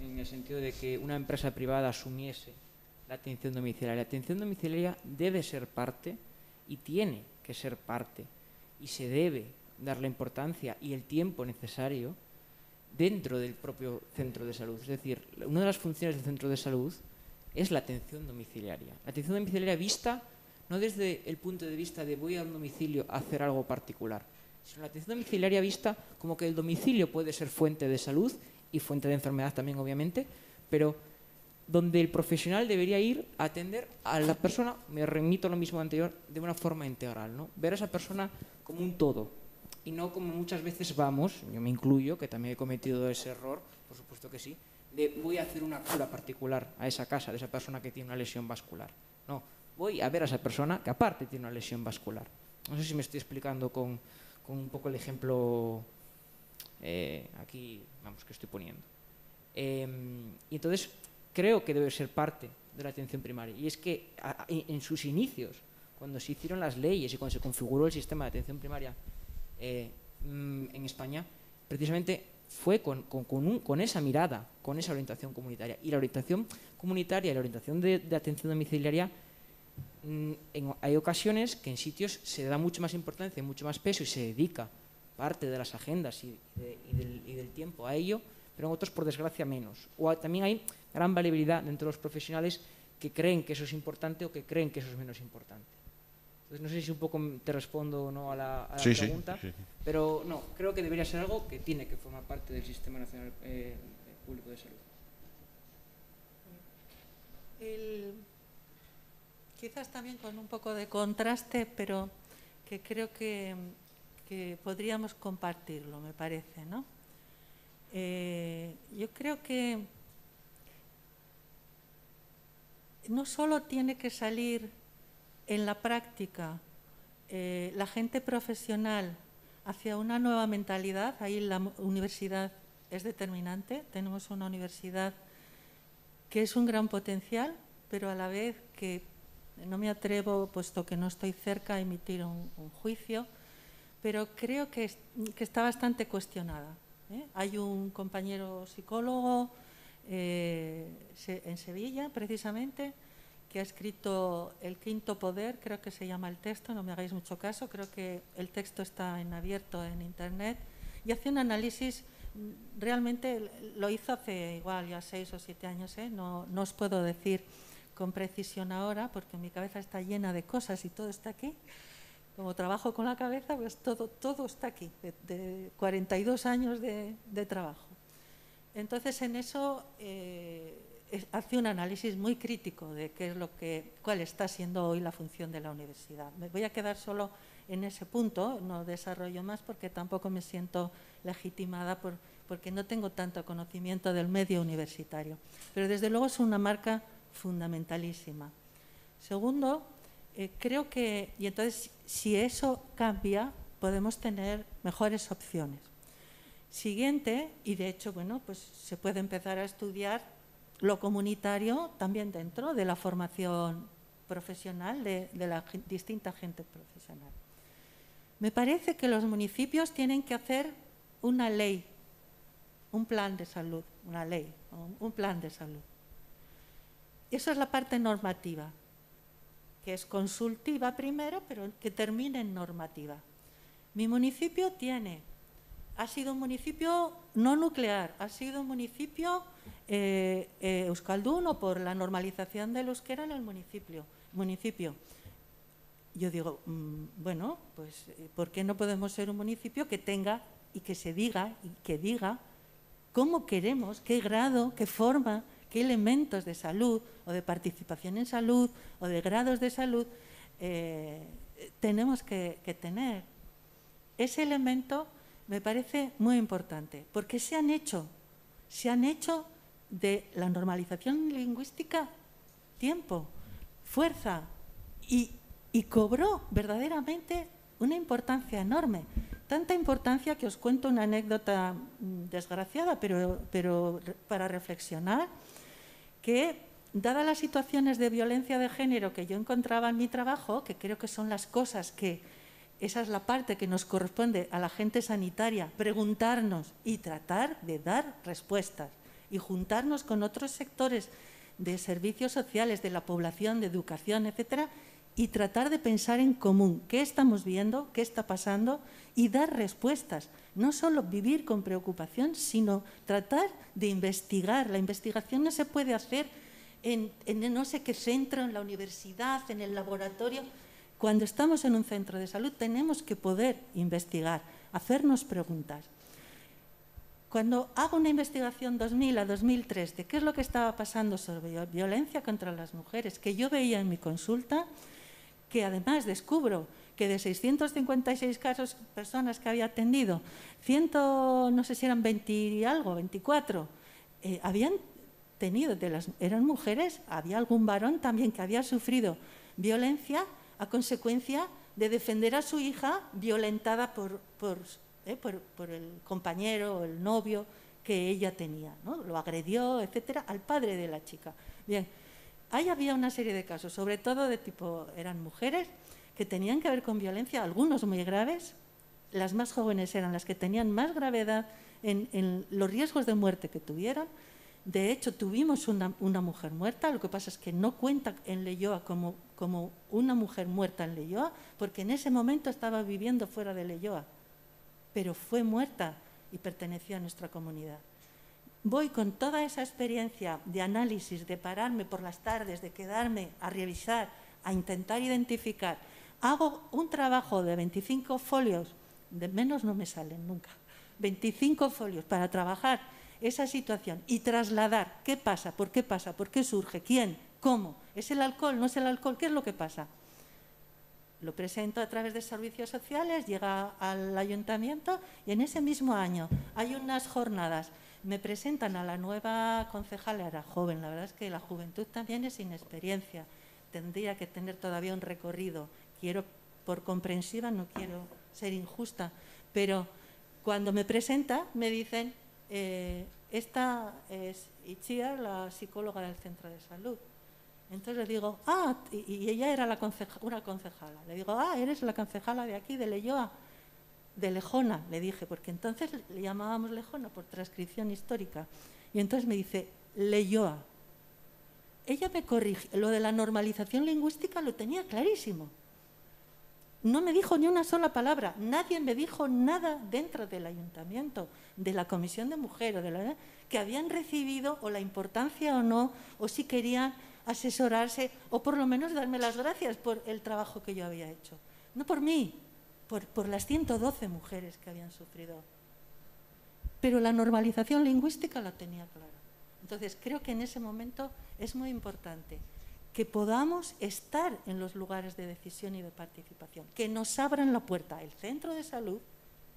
en el sentido de que una empresa privada asumiese la atención domiciliaria. La atención domiciliaria debe ser parte y tiene que ser parte y se debe dar la importancia y el tiempo necesario dentro del propio centro de salud. Es decir, una de las funciones del centro de salud es la atención domiciliaria. La atención domiciliaria vista no desde el punto de vista de voy a un domicilio a hacer algo particular, sino la atención domiciliaria vista como que el domicilio puede ser fuente de salud y fuente de enfermedad también, obviamente, pero donde el profesional debería ir a atender a la persona, me remito a lo mismo anterior, de una forma integral, ¿no? Ver a esa persona como un todo y no como muchas veces vamos, yo me incluyo, que también he cometido ese error, por supuesto que sí, de voy a hacer una cura particular a esa casa de esa persona que tiene una lesión vascular. No, voy a ver a esa persona que aparte tiene una lesión vascular. No sé si me estoy explicando con, con un poco el ejemplo eh, aquí, vamos, que estoy poniendo. Em, y entonces creo que debe ser parte de la atención primaria. Y es que en sus inicios, cuando se hicieron las leyes y cuando se configuró el sistema de atención primaria eh, mm, en España, precisamente fue con, con, esa mirada, con esa orientación comunitaria. Y la orientación comunitaria y la orientación de, atención domiciliaria, mm, hay ocasiones que en sitios se da mucho más importancia, mucho más peso y se dedica parte de las agendas y, del, tiempo a ello, pero en otros, por desgracia, menos. O también hay gran variabilidad dentro de los profesionales que creen que eso es importante o que creen que eso es menos importante. Entonces, no sé si un poco te respondo o no a la, pregunta, pero no, creo que debería ser algo que tiene que formar parte del Sistema Nacional eh, Público de Salud. Quizás también con un poco de contraste, pero que creo que, podríamos compartirlo, me parece, ¿no? Eh, yo creo que no solo tiene que salir en la práctica eh, la gente profesional hacia una nueva mentalidad, ahí la universidad es determinante, tenemos una universidad que es un gran potencial, pero a la vez que no me atrevo, puesto que no estoy cerca, a emitir un, juicio, pero creo que, está bastante cuestionada. ¿eh? Hay un compañero psicólogo eh, en Sevilla, precisamente, que ha escrito El Quinto Poder, creo que se llama el texto, no me hagáis mucho caso, creo que el texto está en abierto en Internet, y hace un análisis, realmente lo hizo hace igual ya seis o siete años, ¿eh? no, no os puedo decir con precisión ahora, porque mi cabeza está llena de cosas y todo está aquí. Como trabajo con la cabeza, pues todo, todo está aquí, de, 42 años de, de, trabajo. Entonces, en eso... Eh, hace un análisis muy crítico de qué es lo que, cuál está siendo hoy la función de la universidad. Me voy a quedar solo en ese punto, no desarrollo más porque tampoco me siento legitimada por, porque no tengo tanto conocimiento del medio universitario. Pero desde luego es una marca fundamentalísima. Segundo, eh, creo que, y entonces si eso cambia, podemos tener mejores opciones. Siguiente, y de hecho, bueno, pues se puede empezar a estudiar lo comunitario también dentro de la formación profesional de, la distinta gente profesional. Me parece que los municipios tienen que hacer una ley, un plan de salud, una ley, un plan de salud. Eso es la parte normativa, que es consultiva primero, pero que termine en normativa. Mi municipio tiene, ha sido un municipio no nuclear, ha sido un municipio eh, eh, por la normalización del euskera en el municipio. municipio. Yo digo, mm, bueno, pues eh, ¿por qué no podemos ser un municipio que tenga y que se diga y que diga cómo queremos, qué grado, qué forma, qué elementos de salud o de participación en salud o de grados de salud tenemos que, tener? Ese elemento me parece muy importante, porque se han hecho, se han hecho de la normalización lingüística tiempo, fuerza y, cobró verdaderamente una importancia enorme. Tanta importancia que os cuento una anécdota mm, desgraciada, pero para reflexionar, que dadas las situaciones de violencia de género que yo encontraba en mi trabajo, que creo que son las cosas que, esa es la parte que nos corresponde a la gente sanitaria, preguntarnos y tratar de dar respuestas y juntarnos con otros sectores de servicios sociales, de la población, de educación, etcétera, y tratar de pensar en común qué estamos viendo, qué está pasando y dar respuestas. No solo vivir con preocupación, sino tratar de investigar. La investigación no se puede hacer en, en no sé qué centro, en la universidad, en el laboratorio. Cuando estamos en un centro de salud tenemos que poder investigar, hacernos preguntas. Cuando hago una investigación 2000 a 2003 de qué es lo que estaba pasando sobre violencia contra las mujeres, que yo veía en mi consulta, que además descubro que de 656 casos, personas que había atendido, 100, no sé si eran 20 y algo, 24, eh, habían tenido, eran mujeres, había algún varón también que había sufrido violencia a consecuencia de defender a su hija violentada por, por ¿eh? por, el compañero o el novio que ella tenía. ¿no? Lo agredió, etcétera, al padre de la chica. Bien, ahí había una serie de casos, sobre todo de tipo, eran mujeres que tenían que ver con violencia, algunos muy graves, las más jóvenes eran las que tenían más gravedad en, los riesgos de muerte que tuvieron. De hecho, tuvimos una, mujer muerta, lo que pasa es que no cuenta en Leyoa como, como una mujer muerta en Leyoa, porque en ese momento estaba viviendo fuera de Leyoa, pero fue muerta y pertenecía a nuestra comunidad. Voy con toda esa experiencia de análisis, de pararme por las tardes, de quedarme a revisar, a intentar identificar. Hago un trabajo de 25 folios, de menos no me salen nunca 25 folios para trabajar esa situación y trasladar qué pasa, por qué pasa, por qué surge, quién, cómo, es el alcohol, no es el alcohol, qué es lo que pasa. Lo presento a través de servicios sociales, llega al ayuntamiento y en ese mismo año hay unas jornadas. Me presentan a la nueva concejala, era joven, la verdad es que la juventud también es inexperiencia, tendría que tener todavía un recorrido. Quiero, por comprensiva, no quiero ser injusta, pero cuando me presenta, me dicen, eh, esta es Ichia, la psicóloga del centro de salud. Entonces le digo, ah, y, ella era la una concejala. Le digo, ah, eres la concejala de aquí, de Leyoa, de Lejona, le dije, porque entonces le llamábamos Lejona por transcripción histórica. Y entonces me dice, Leyoa. Ella me corrige, lo de la normalización lingüística lo tenía clarísimo. No me dijo ni una sola palabra, nadie me dijo nada dentro del ayuntamiento, de la comisión de mujeres, de la, que habían recibido o la importancia o no, o si querían asesorarse o por lo menos darme las gracias por el trabajo que yo había hecho. No por mí, por, las 112 mujeres que habían sufrido. Pero la normalización lingüística la tenía clara. Entonces creo que en ese momento es muy importante que podamos estar en los lugares de decisión y de participación, que nos abran la puerta el centro de salud,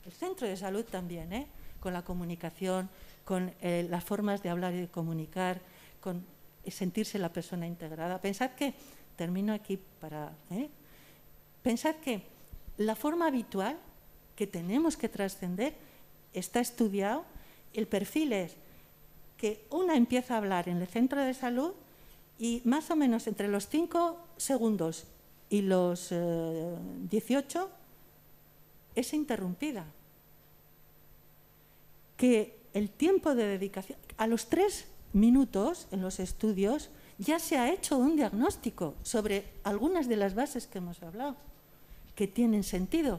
el centro de salud también, ¿eh? con la comunicación, con eh, las formas de hablar y de comunicar, con sentirse la persona integrada. Pensad que, termino aquí para, ¿eh? pensad que la forma habitual que tenemos que trascender está estudiado, el perfil es que una empieza a hablar en el centro de salud, y más o menos entre los 5 segundos y los 18 eh, es interrumpida. Que el tiempo de dedicación, a los 3 minutos en los estudios ya se ha hecho un diagnóstico sobre algunas de las bases que hemos hablado, que tienen sentido,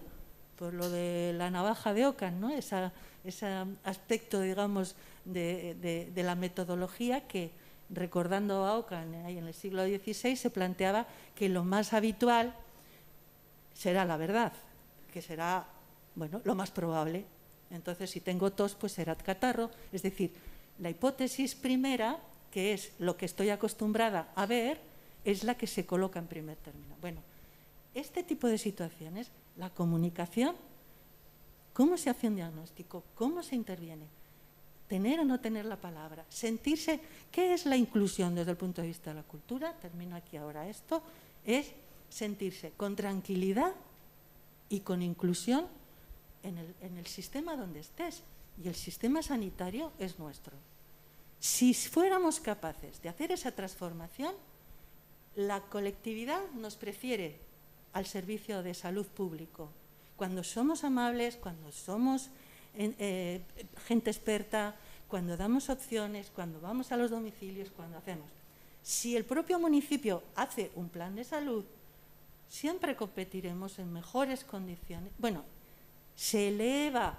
por lo de la navaja de Ockham, ¿no? ese aspecto, digamos, de la metodología que, recordando a Ockham en el siglo XVI, se planteaba que lo más habitual será la verdad, que será bueno, lo más probable. Entonces, si tengo tos, pues será catarro. Es decir, la hipótesis primera, que es lo que estoy acostumbrada a ver, es la que se coloca en primer término. Bueno, este tipo de situaciones, la comunicación, ¿cómo se hace un diagnóstico? ¿Cómo se interviene? tener o no tener la palabra, sentirse, ¿qué es la inclusión desde el punto de vista de la cultura? Termino aquí ahora esto, es sentirse con tranquilidad y con inclusión en el, sistema donde estés. Y el sistema sanitario es nuestro. Si fuéramos capaces de hacer esa transformación, la colectividad nos prefiere al servicio de salud público. Cuando somos amables, cuando somos eh, gente experta, cuando damos opciones, cuando vamos a los domicilios, cuando hacemos. Si el propio municipio hace un plan de salud, siempre competiremos en mejores condiciones. Bueno, se eleva,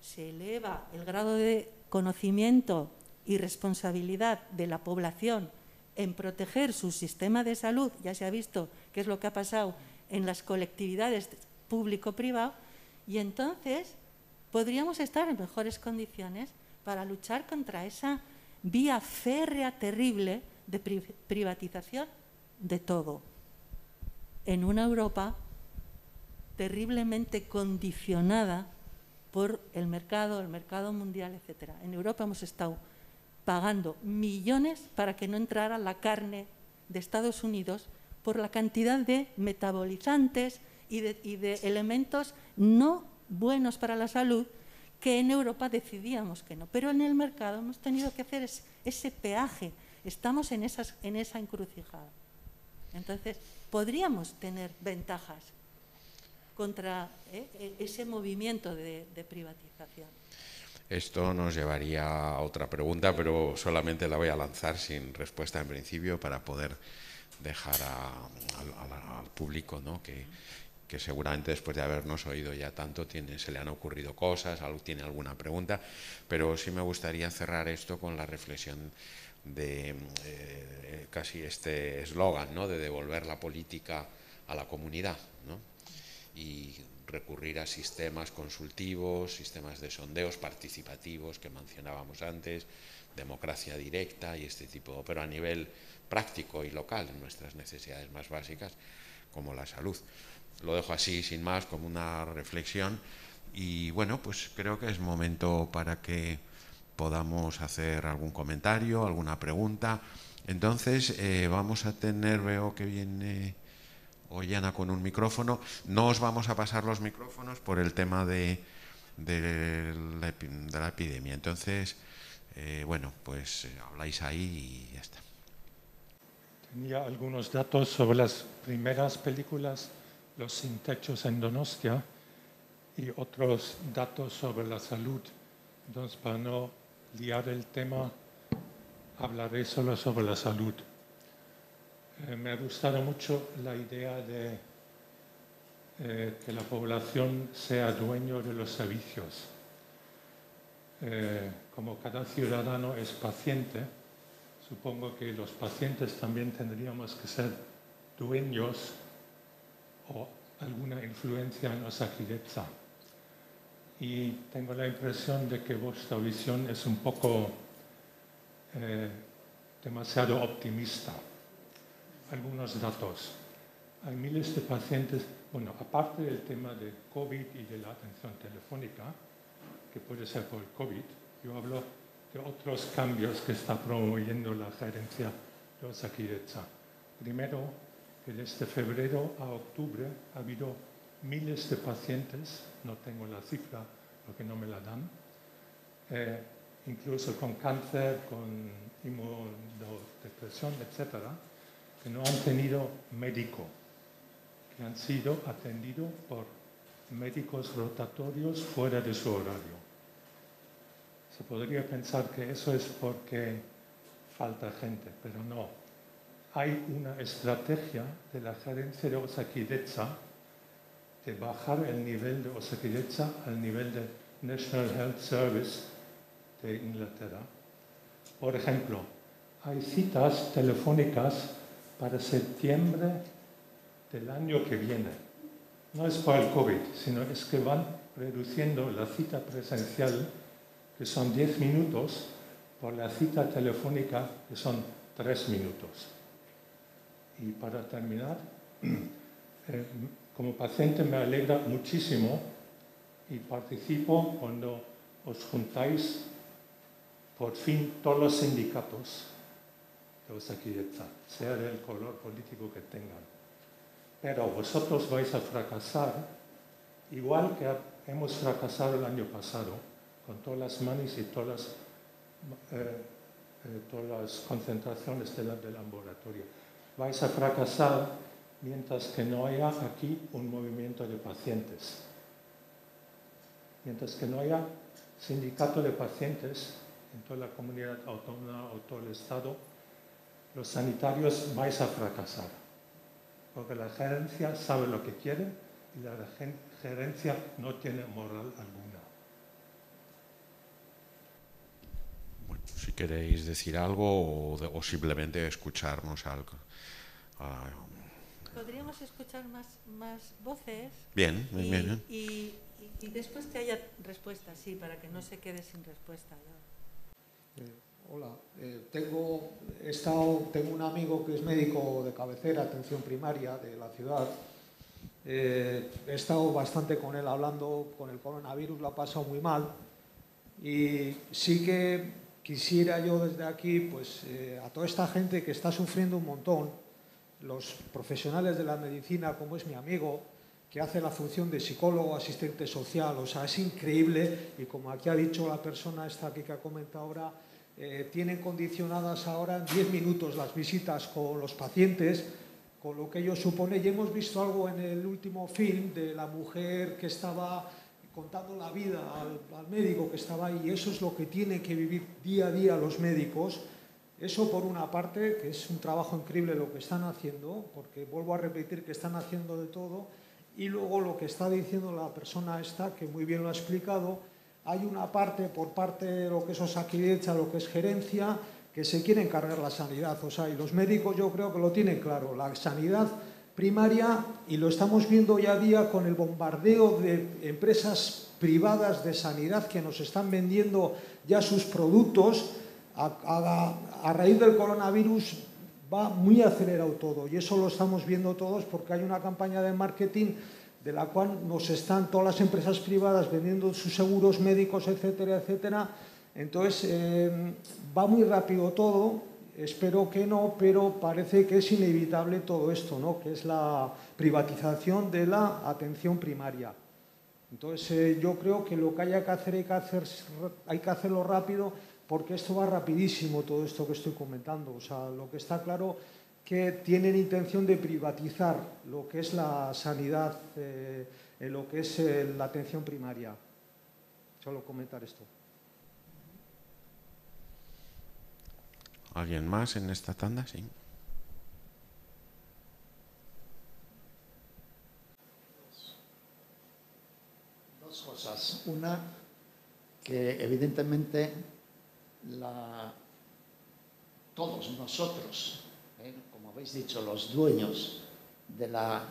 se eleva el grado de conocimiento y responsabilidad de la población en proteger su sistema de salud, ya se ha visto qué es lo que ha pasado en las colectividades público-privado, y entonces podríamos estar en mejores condiciones para luchar contra esa vía férrea terrible de privatización de todo. En una Europa terriblemente condicionada por el mercado, el mercado mundial, etc. En Europa hemos estado pagando millones para que no entrara la carne de Estados Unidos por la cantidad de metabolizantes y de, elementos no buenos para la salud que en Europa decidíamos que no. Pero en el mercado hemos tenido que hacer ese, peaje estamos en, esa encrucijada. Entonces, podríamos tener ventajas contra eh, e, ese movimiento de, privatización. Esto nos llevaría a otra pregunta, pero solamente la voy a lanzar sin respuesta en principio para poder dejar al público ¿no? que, que seguramente después de habernos oído ya tanto tiene, se le han ocurrido cosas, tiene alguna pregunta, pero sí me gustaría cerrar esto con la reflexión de eh, casi este eslogan, ¿no? de devolver la política a la comunidad ¿no? y recurrir a sistemas consultivos, sistemas de sondeos participativos que mencionábamos antes, democracia directa y este tipo, pero a nivel práctico y local en nuestras necesidades más básicas como la salud lo dejo así, sin más, como una reflexión. Y bueno, pues creo que es momento para que podamos hacer algún comentario, alguna pregunta. Entonces, eh, vamos a tener, veo que viene Ollana con un micrófono. No os vamos a pasar los micrófonos por el tema de, la, epidemia. Entonces, eh, bueno, pues eh, habláis ahí y ya está. Tenía algunos datos sobre las primeras películas los sin techos en Donostia y otros datos sobre la salud. Entonces, para no liar el tema, hablaré solo sobre la salud. Eh, me ha gustado mucho la idea de eh, que la población sea dueño de los servicios. Eh, como cada ciudadano es paciente, supongo que los pacientes también tendríamos que ser dueños o alguna influencia en Osakidetza. Y tengo la impresión de que vuestra visión es un poco eh, demasiado optimista. Algunos datos. Hay miles de pacientes, bueno, aparte del tema de COVID y de la atención telefónica, que puede ser por COVID, yo hablo otros cambios que está promoviendo la gerencia de Osakidetza. Primero, que desde febrero a octubre ha habido miles de pacientes, no tengo la cifra porque no me la dan, eh, incluso con cáncer, con inmunodepresión, etcétera, que no han tenido médico, que han sido atendidos por médicos rotatorios fuera de su horario. Se podría pensar que eso es porque falta gente, pero no hay una estrategia de la gerencia de Osakidetza de bajar el nivel de Osakidetza al nivel de National Health Service de Inglaterra. Por ejemplo, hay citas telefónicas para septiembre del año que viene. No es para el COVID, sino es que van reduciendo la cita presencial, que son 10 minutos, por la cita telefónica, que son 3 minutos. Y para terminar, eh, como paciente me alegra muchísimo y participo cuando os juntáis por fin todos los sindicatos de Osakidecha, sea del color político que tengan. Pero vosotros vais a fracasar igual que hemos fracasado el año pasado con todas las manis y todas las, eh, eh, todas las concentraciones del laboratorio vais a fracasar mientras que no haya aquí un movimiento de pacientes. Mientras que no haya sindicato de pacientes en toda la comunidad autónoma o todo el Estado, los sanitarios vais a fracasar. Porque la gerencia sabe lo que quiere y la gerencia no tiene moral alguna. Bueno, si queréis decir algo o, o simplemente escucharnos algo. Ah, Podríamos escuchar más, más voces. Bien, y, bien, Y, después que haya respuesta, sí, para que no se quede sin respuesta. Eh, hola, eh, tengo, he estado, tengo un amigo que es médico de cabecera, atención primaria de la ciudad. Eh, he estado bastante con él hablando con el coronavirus, lo ha pasado muy mal. Y sí que quisiera yo desde aquí, pues a toda esta gente que está sufriendo un montón, los profesionales de la medicina, como es mi amigo, que hace la función de psicólogo, asistente social, o sea, es increíble y como aquí ha dicho la persona esta que ha comentado ahora, eh, tienen condicionadas ahora en 10 minutos las visitas con los pacientes, con lo que ello supone. Y hemos visto algo en el último film de la mujer que estaba contando la vida al, médico que estaba ahí. Eso es lo que tienen que vivir día a día los médicos. Eso por una parte, que es un trabajo increíble lo que están haciendo, porque vuelvo a repetir que están haciendo de todo. Y luego lo que está diciendo la persona esta, que muy bien lo ha explicado, hay una parte por parte de lo que es Osakidecha, lo que es gerencia, que se quiere encargar la sanidad. O sea, y los médicos yo creo que lo tienen claro. La sanidad primaria, y lo estamos viendo hoy a día con el bombardeo de empresas privadas de sanidad que nos están vendiendo ya sus productos, a, raíz del coronavirus va muy acelerado todo. Y eso lo estamos viendo todos porque hay una campaña de marketing de la cual nos están todas las empresas privadas vendiendo sus seguros médicos, etcétera, etcétera. Entonces, eh, va muy rápido todo, espero que no, pero parece que es inevitable todo esto, ¿no? que es la privatización de la atención primaria. Entonces, eh, yo creo que lo que haya que hacer hay que, hacerlo rápido porque esto va rapidísimo, todo esto que estoy comentando. O sea, lo que está claro que tienen intención de privatizar lo que es la sanidad, eh, lo que es eh, la atención primaria. Solo comentar esto. ¿Alguien más en esta tanda? Sí. Dos cosas. Una, que evidentemente todos nosotros habéis dicho, los dueños de la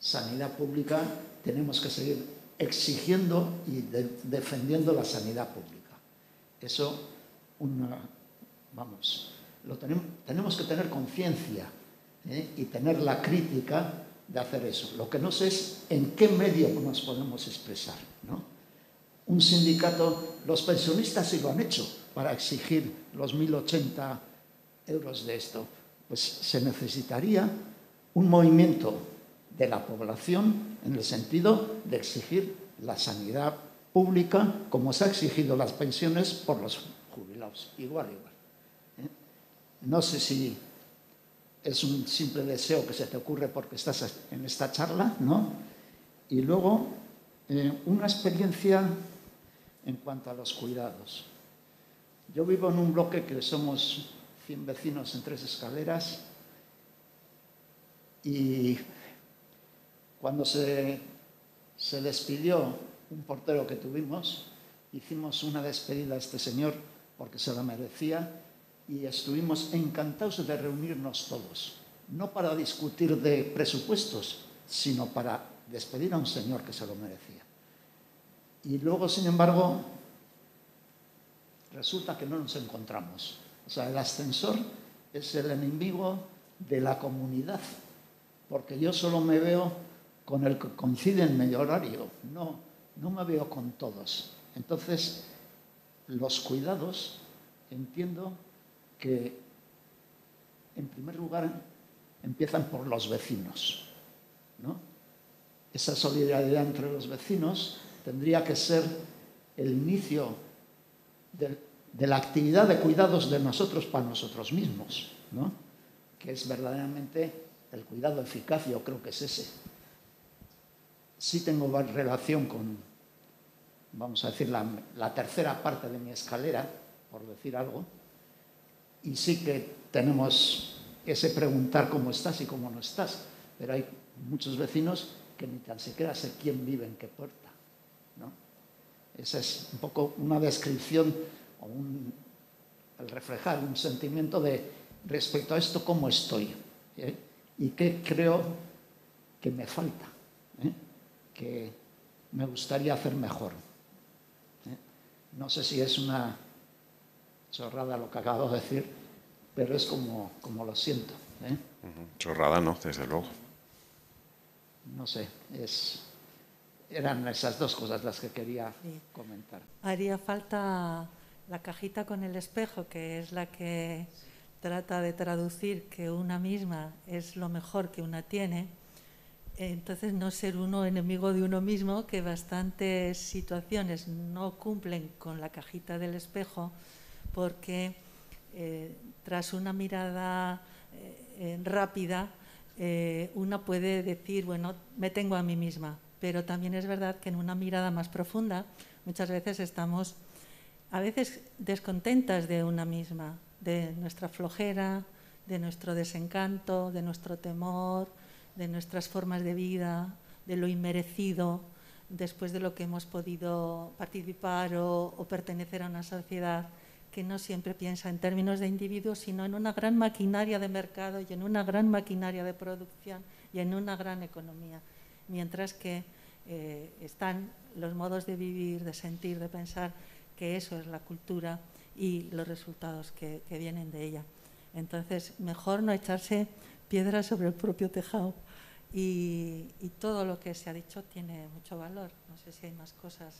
sanidad pública, tenemos que seguir exigiendo y defendiendo la sanidad pública. Eso, vamos, tenemos, que tener conciencia ¿eh? y tener la crítica de hacer eso. Lo que no sé es en qué medio nos podemos expresar. Un sindicato, los pensionistas sí lo han hecho para exigir los 1.080 euros de esto pues se necesitaría un movimiento de la población en el sentido de exigir la sanidad pública como se ha exigido las pensiones por los jubilados, igual, igual. No sé si es un simple deseo que se te ocurre porque estás en esta charla, ¿no? Y luego, eh, una experiencia en cuanto a los cuidados. Yo vivo en un bloque que somos 100 vecinos en tres escaleras y cuando se, se despidió un portero que tuvimos, hicimos una despedida a este señor porque se la merecía y estuvimos encantados de reunirnos todos, no para discutir de presupuestos, sino para despedir a un señor que se lo merecía. Y luego, sin embargo, resulta que no nos encontramos. O sea, el ascensor es el enemigo de la comunidad, porque yo solo me veo con el que coincide en medio horario, no, no me veo con todos. Entonces, los cuidados, entiendo que, en primer lugar, empiezan por los vecinos. ¿no? Esa solidaridad entre los vecinos tendría que ser el inicio de la actividad de cuidados de nosotros para nosotros mismos, ¿no? que es verdaderamente el cuidado eficaz, yo creo que es ese. Sí tengo relación con, vamos a decir, la tercera parte de mi escalera, por decir algo, y sí que tenemos ese preguntar cómo estás y cómo no estás, pero hay muchos vecinos que ni tan siquiera sé quién vive en qué puerta. ¿no? Esa es un poco una descripción o el reflejar un sentimiento de respecto a esto, cómo estoy ¿eh? y qué creo que me falta, ¿eh? que me gustaría hacer mejor. ¿eh? No sé si es una chorrada lo que acabo de decir, pero es como, como lo siento. Chorrada no, desde luego. No sé, es, eran esas dos cosas las que quería comentar. Haría falta la cajita con el espejo, que es la que trata de traducir que una misma es lo mejor que una tiene, entonces no ser uno enemigo de uno mismo, que bastantes situaciones no cumplen con la cajita del espejo, porque eh, tras una mirada eh, rápida, una puede decir, bueno, me tengo a mí misma, pero también es verdad que en una mirada más profunda muchas veces estamos a veces descontentas de una misma, de nuestra flojera, de nuestro desencanto, de nuestro temor, de nuestras formas de vida, de lo inmerecido, después de lo que hemos podido participar o, pertenecer a una sociedad que no siempre piensa en términos de individuos, sino en una gran maquinaria de mercado y en una gran maquinaria de producción y en una gran economía. Mientras que eh, están los modos de vivir, de sentir, de pensar, que eso es la cultura y los resultados que vienen de ella. Entonces, mejor no echarse piedras sobre el propio tejado. Y, todo lo que se ha dicho tiene mucho valor. No sé si hay más cosas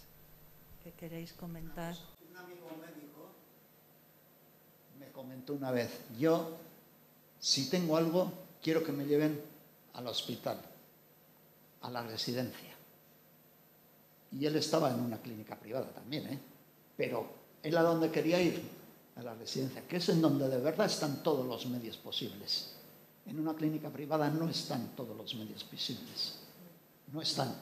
que queréis comentar. Un amigo médico comentó una vez, yo, si tengo algo, quiero que me lleven al hospital, a la residencia. Y él estaba en una clínica privada también, ¿eh? pero él a donde quería ir, a la residencia, que es en donde de verdad están todos los medios posibles. En una clínica privada no están todos los medios posibles. No están.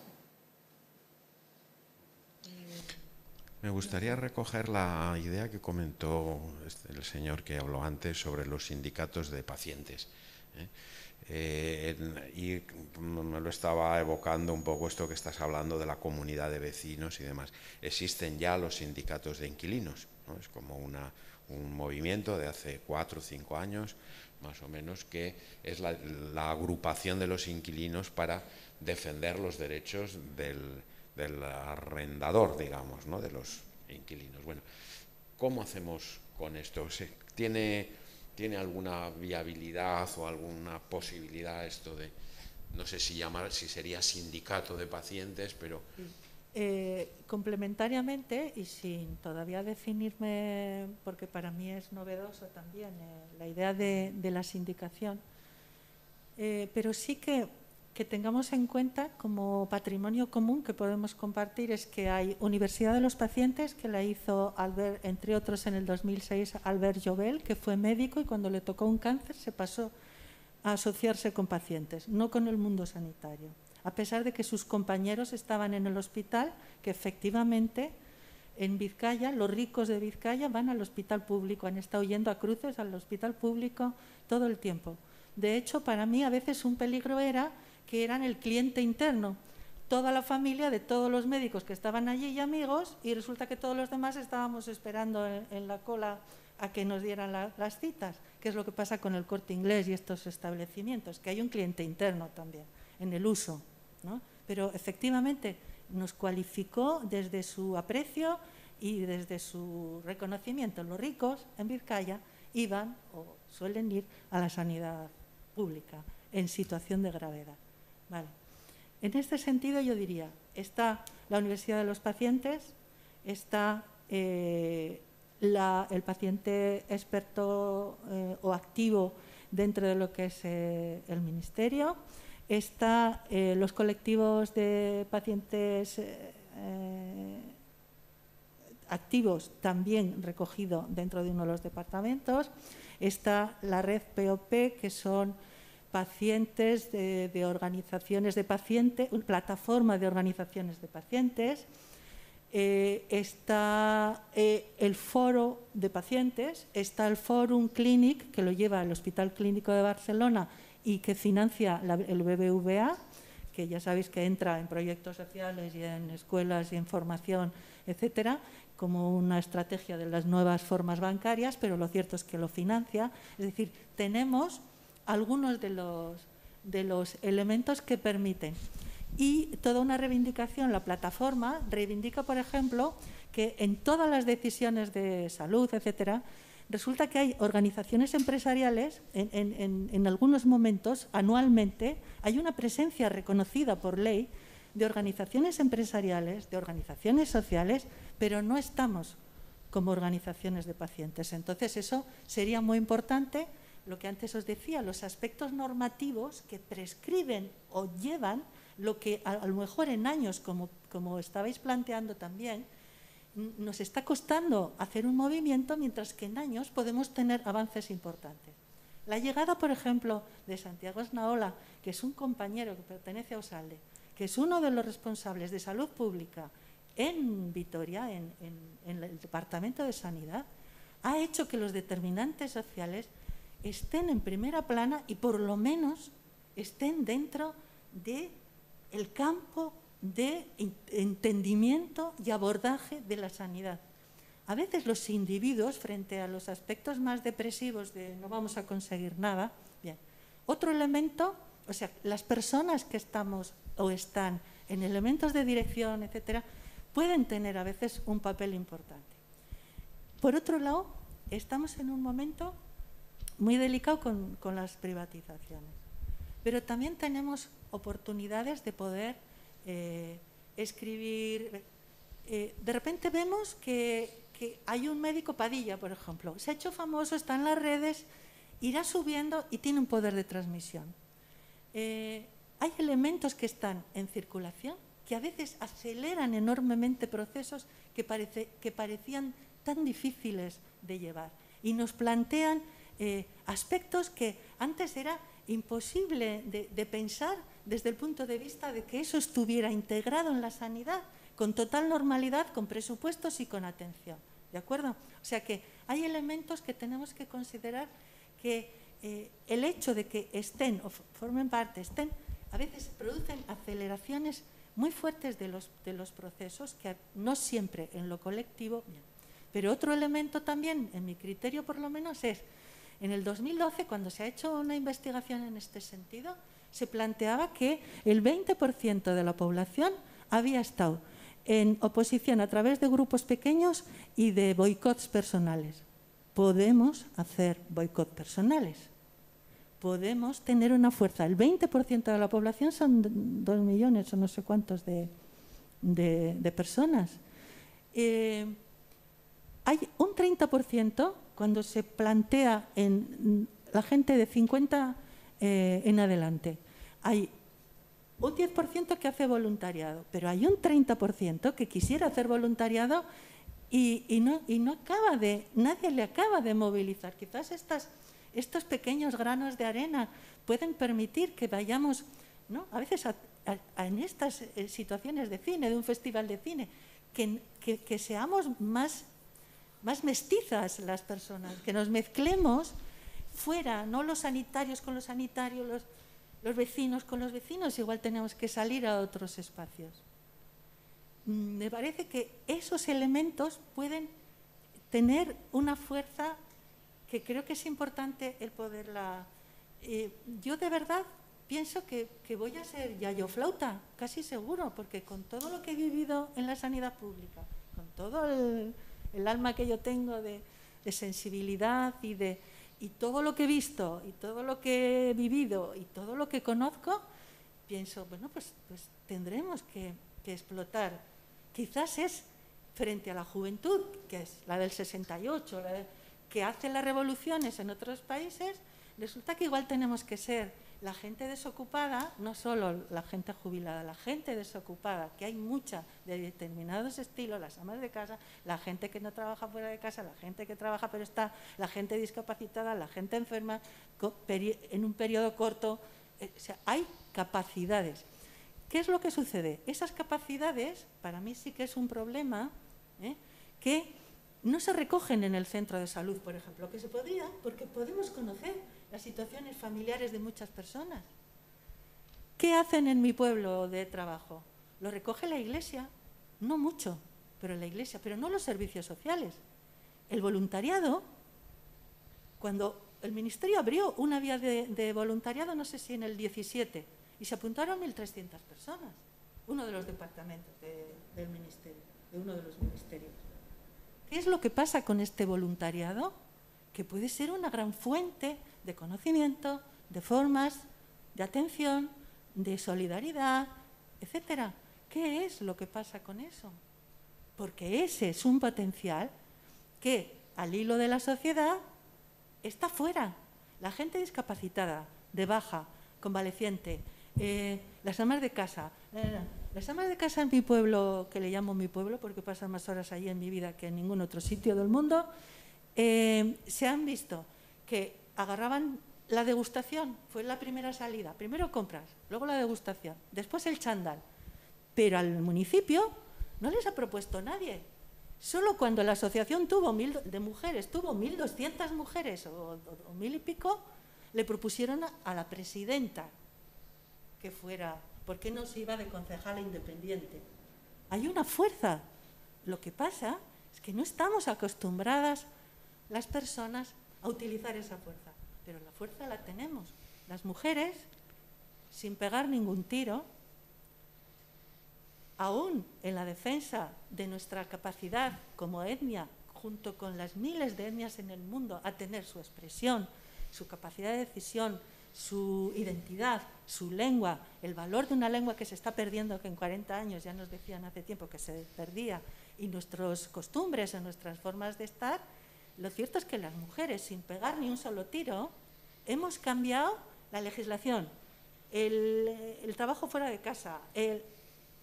Me gustaría recoger la idea que comentó este, el señor que habló antes sobre los sindicatos de pacientes. ¿eh? Eh, y me lo estaba evocando un poco esto que estás hablando de la comunidad de vecinos y demás. Existen ya los sindicatos de inquilinos, es como una, un movimiento de hace cuatro o cinco años, más o menos, que es la, agrupación de los inquilinos para defender los derechos del, arrendador, digamos, ¿no? de los inquilinos. Bueno, ¿cómo hacemos con esto? ¿Tiene, ¿Tiene alguna viabilidad o alguna posibilidad esto de, no sé si llamar, si sería sindicato de pacientes, pero... Eh, complementariamente, y sin todavía definirme, porque para mí es novedoso también eh, la idea de, la sindicación, eh, pero sí que, que, tengamos en cuenta como patrimonio común que podemos compartir es que hay Universidad de los Pacientes, que la hizo, Albert, entre otros, en el 2006 Albert Jovel, que fue médico y cuando le tocó un cáncer se pasó a asociarse con pacientes, no con el mundo sanitario a pesar de que sus compañeros estaban en el hospital, que efectivamente en Vizcaya, los ricos de Vizcaya van al hospital público, han estado yendo a cruces al hospital público todo el tiempo. De hecho, para mí a veces un peligro era que eran el cliente interno, toda la familia de todos los médicos que estaban allí y amigos, y resulta que todos los demás estábamos esperando en, la cola a que nos dieran las citas, que es lo que pasa con el corte inglés y estos establecimientos, que hay un cliente interno también en el uso. Pero efectivamente nos cualificó desde su aprecio y desde su reconocimiento. Los ricos en Vizcaya iban o suelen ir a la sanidad pública en situación de gravedad. En este sentido yo diría, está la Universidad de los Pacientes, está eh, el paciente experto eh, o activo dentro de lo que es eh, el Ministerio, Está los colectivos de pacientes activos también recogido dentro de uno de los departamentos. Está la red POP, que son pacientes de, organizaciones de pacientes, plataforma de organizaciones de pacientes. Eh, está el foro de pacientes, está el Forum Clinic, que lo lleva el Hospital Clínico de Barcelona y que financia el BBVA, que ya sabéis que entra en proyectos sociales y en escuelas y en formación, etcétera, como una estrategia de las nuevas formas bancarias, pero lo cierto es que lo financia. Es decir, tenemos algunos de los, de los elementos que permiten. Y toda una reivindicación, la plataforma reivindica, por ejemplo, que en todas las decisiones de salud, etcétera, resulta que hay organizaciones empresariales, en, algunos momentos, anualmente, hay una presencia reconocida por ley de organizaciones empresariales, de organizaciones sociales, pero no estamos como organizaciones de pacientes. Entonces, eso sería muy importante, lo que antes os decía, los aspectos normativos que prescriben o llevan lo que a, lo mejor en años, como, como estabais planteando también, nos está costando hacer un movimiento, mientras que en años podemos tener avances importantes. La llegada, por ejemplo, de Santiago Esnaola, que es un compañero que pertenece a Osalde, que es uno de los responsables de salud pública en Vitoria, en, el Departamento de Sanidad, ha hecho que los determinantes sociales estén en primera plana y por lo menos estén dentro del el campo de entendimiento y abordaje de la sanidad. A veces los individuos, frente a los aspectos más depresivos de no vamos a conseguir nada, bien. Otro elemento, o sea, las personas que estamos o están en elementos de dirección, etcétera, pueden tener a veces un papel importante. Por otro lado, estamos en un momento muy delicado con, las privatizaciones, pero también tenemos oportunidades de poder eh, escribir. Eh, de repente vemos que, hay un médico Padilla, por ejemplo, se ha hecho famoso, está en las redes, irá subiendo y tiene un poder de transmisión. Eh, hay elementos que están en circulación que a veces aceleran enormemente procesos que, parece, que parecían tan difíciles de llevar y nos plantean eh, aspectos que antes era imposible de, pensar desde el punto de vista de que eso estuviera integrado en la sanidad con total normalidad, con presupuestos y con atención. ¿De acuerdo? O sea que hay elementos que tenemos que considerar que eh, el hecho de que estén o formen parte, estén a veces producen aceleraciones muy fuertes de los, de los procesos, que no siempre en lo colectivo. Pero otro elemento también, en mi criterio por lo menos, es, en el 2012, cuando se ha hecho una investigación en este sentido, se planteaba que el 20% de la población había estado en oposición a través de grupos pequeños y de boicots personales. Podemos hacer boicots personales podemos tener una fuerza. El 20% de la población son dos millones o no sé cuántos de, personas. Eh, hay un 30% cuando se plantea en la gente de 50 eh, en adelante. Hay un 10% que hace voluntariado, pero hay un 30% que quisiera hacer voluntariado y, no, acaba de, nadie le acaba de movilizar. Quizás estas estos pequeños granos de arena pueden permitir que vayamos, ¿no? a veces en estas eh, situaciones de cine, de un festival de cine, que, seamos más, más mestizas las personas, que nos mezclemos fuera, no los sanitarios con los sanitarios, los, vecinos con los vecinos, igual tenemos que salir a otros espacios. Mm, me parece que esos elementos pueden tener una fuerza que creo que es importante el poderla... Eh, yo de verdad pienso que, voy a ser yayo flauta, casi seguro, porque con todo lo que he vivido en la sanidad pública, con todo el, alma que yo tengo de, sensibilidad y de y todo lo que he visto y todo lo que he vivido y todo lo que conozco, pienso, bueno, pues, pues tendremos que, que explotar. Quizás es frente a la juventud, que es la del 68, la de, que hace las revoluciones en otros países, resulta que igual tenemos que ser la gente desocupada, no solo la gente jubilada, la gente desocupada, que hay mucha de determinados estilos, las amas de casa, la gente que no trabaja fuera de casa, la gente que trabaja pero está, la gente discapacitada, la gente enferma, en un periodo corto. Eh, o sea, hay capacidades. ¿Qué es lo que sucede? Esas capacidades, para mí sí que es un problema, ¿eh? que no se recogen en el centro de salud, por ejemplo, que se podría, porque podemos conocer las situaciones familiares de muchas personas. ¿Qué hacen en mi pueblo de trabajo? Lo recoge la iglesia, no mucho, pero la iglesia, pero no los servicios sociales. El voluntariado, cuando el ministerio abrió una vía de, voluntariado, no sé si en el 17, y se apuntaron 1.300 personas, uno de los departamentos del ministerio, de uno de los ministerios. ¿Qué es lo que pasa con este voluntariado? Que puede ser una gran fuente de conocimiento, de formas, de atención, de solidaridad, etcétera. ¿Qué es lo que pasa con eso? Porque ese es un potencial que al hilo de la sociedad está fuera. La gente discapacitada, de baja, convaleciente, eh, las amas de casa, eh, Las amas de casa en mi pueblo, que le llamo mi pueblo porque pasan más horas allí en mi vida que en ningún otro sitio del mundo, eh, se han visto que agarraban la degustación, fue la primera salida. Primero compras, luego la degustación, después el chándal. Pero al municipio no les ha propuesto nadie. Solo cuando la asociación tuvo mil, de mujeres tuvo 1.200 mujeres o, mil y pico, le propusieron a, la presidenta que fuera, ¿por qué no se iba de concejala independiente? Hay una fuerza. Lo que pasa es que no estamos acostumbradas las personas a utilizar esa fuerza, pero la fuerza la tenemos. Las mujeres, sin pegar ningún tiro, aún en la defensa de nuestra capacidad como etnia, junto con las miles de etnias en el mundo, a tener su expresión, su capacidad de decisión, su identidad, su lengua, el valor de una lengua que se está perdiendo, que en 40 años ya nos decían hace tiempo que se perdía, y nuestras costumbres, nuestras formas de estar, lo cierto es que las mujeres, sin pegar ni un solo tiro, hemos cambiado la legislación, el, trabajo fuera de casa,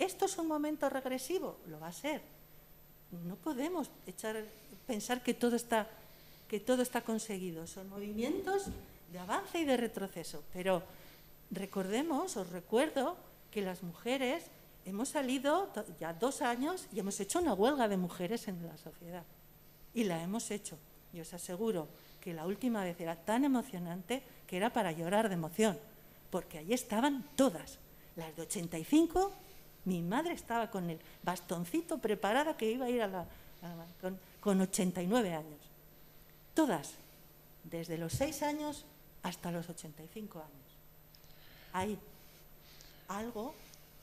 ¿Esto es un momento regresivo? Lo va a ser. No podemos echar, pensar que todo, está, que todo está conseguido. Son movimientos de avance y de retroceso. Pero recordemos, os recuerdo, que las mujeres hemos salido ya dos años y hemos hecho una huelga de mujeres en la sociedad. Y la hemos hecho. Y os aseguro que la última vez era tan emocionante que era para llorar de emoción, porque allí estaban todas, las de 85 mi madre estaba con el bastoncito preparada que iba a ir a la, con, con 89 años. Todas, desde los 6 años hasta los 85 años. Ahí, algo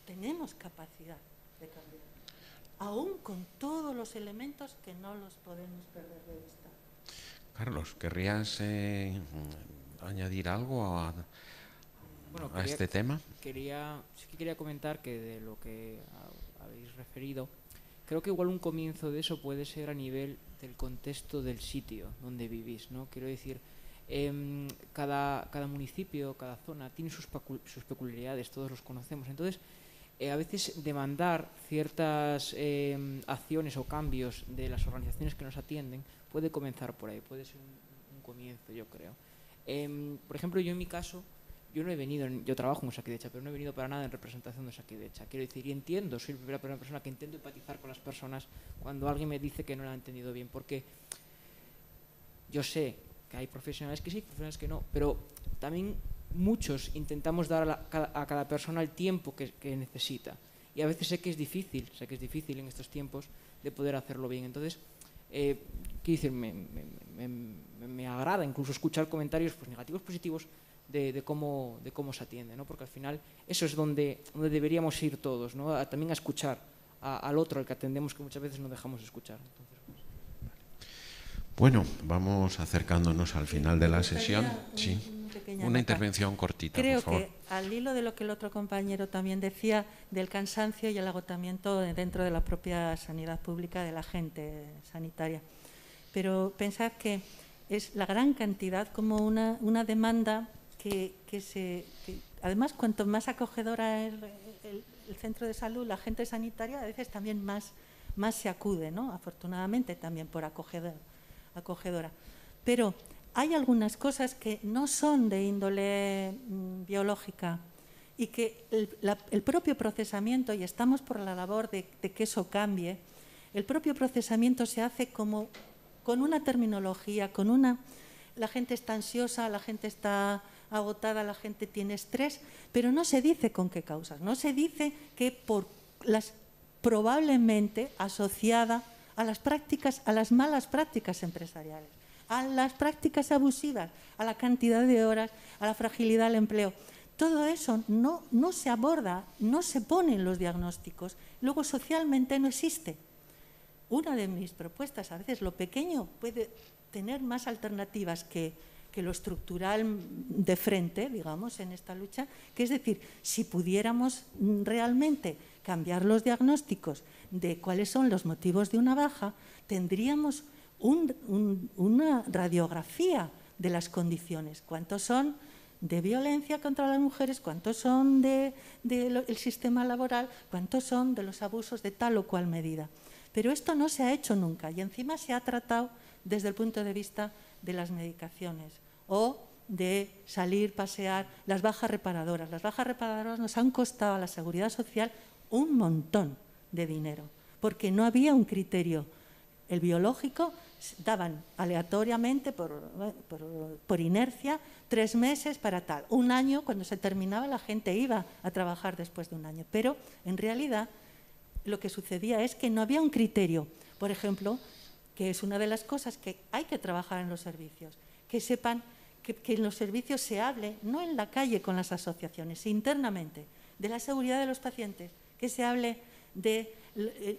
tenemos capacidad de cambiar, aún con todos los elementos que no los podemos perder de vista. Carlos, ¿querrías eh, añadir algo a, a este tema? Quería, sí que quería comentar que de lo que habéis referido, creo que igual un comienzo de eso puede ser a nivel del contexto del sitio donde vivís, ¿no? Quiero decir, eh, cada, cada municipio, cada zona tiene sus, sus peculiaridades, todos los conocemos. Entonces, eh, a veces demandar ciertas eh, acciones o cambios de las organizaciones que nos atienden puede comenzar por ahí, puede ser un, un comienzo, yo creo. Em, por ejemplo, yo en mi caso, yo no he venido, yo trabajo en Saquidecha, pero no he venido para nada en representación de Saquidecha. Quiero decir, y entiendo, soy la primera persona que intento empatizar con las personas cuando alguien me dice que no lo ha entendido bien, porque yo sé que hay profesionales que sí, profesionales que no, pero también muchos intentamos dar a, cada persona el tiempo que, necesita. Y a veces sé que es difícil, sé que es difícil en estos tiempos de poder hacerlo bien. Entonces, eh, decir, me, me, agrada incluso escuchar comentarios pues, negativos, positivos, de, cómo, de cómo se atiende, ¿no? porque al final eso es donde, donde deberíamos ir todos, ¿no? también a escuchar al otro, al que atendemos, que muchas veces no dejamos escuchar. Pues. Bueno, vamos acercándonos al final de la sesión. sí. Una intervención cortita, Creo por favor. que al hilo de lo que el otro compañero también decía del cansancio y el agotamiento dentro de la propia sanidad pública de la gente sanitaria. Pero pensad que es la gran cantidad como una, una demanda que, se, además cuanto más acogedora es el, centro de salud, la gente sanitaria a veces también más, más se acude, ¿no? afortunadamente también por acogedor, acogedora. Pero hay algunas cosas que no son de índole mm, biológica y que el, propio procesamiento, y estamos por la labor de, de, que eso cambie, el propio procesamiento se hace como con una terminología, con una... La gente está ansiosa, la gente está agotada, la gente tiene estrés, pero no se dice con qué causas, no se dice que por las probablemente asociada a las prácticas, a las malas prácticas empresariales, a las prácticas abusivas, a la cantidad de horas, a la fragilidad del empleo. Todo eso no, no se aborda, no se pone en los diagnósticos, luego socialmente no existe. Una de mis propuestas, a veces lo pequeño puede tener más alternativas que, que lo estructural de frente, digamos, en esta lucha, que es decir, si pudiéramos realmente cambiar los diagnósticos de cuáles son los motivos de una baja, tendríamos una radiografía de las condiciones, cuántos son de violencia contra las mujeres, cuántos son del sistema laboral, cuántos son de los abusos de tal o cual medida. Pero esto no se ha hecho nunca y encima se ha tratado desde el punto de vista de las medicaciones o de salir, pasear, las bajas reparadoras. Las bajas reparadoras nos han costado a la seguridad social un montón de dinero, porque no había un criterio. El biológico daban aleatoriamente, por, por, inercia, tres meses para tal. Un año, cuando se terminaba, la gente iba a trabajar después de un año. Pero, en realidad, lo que sucedía es que no había un criterio. Por ejemplo, que es una de las cosas que hay que trabajar en los servicios, que sepan que, que en los servicios se hable, no en la calle con las asociaciones, internamente, de la seguridad de los pacientes, que se hable de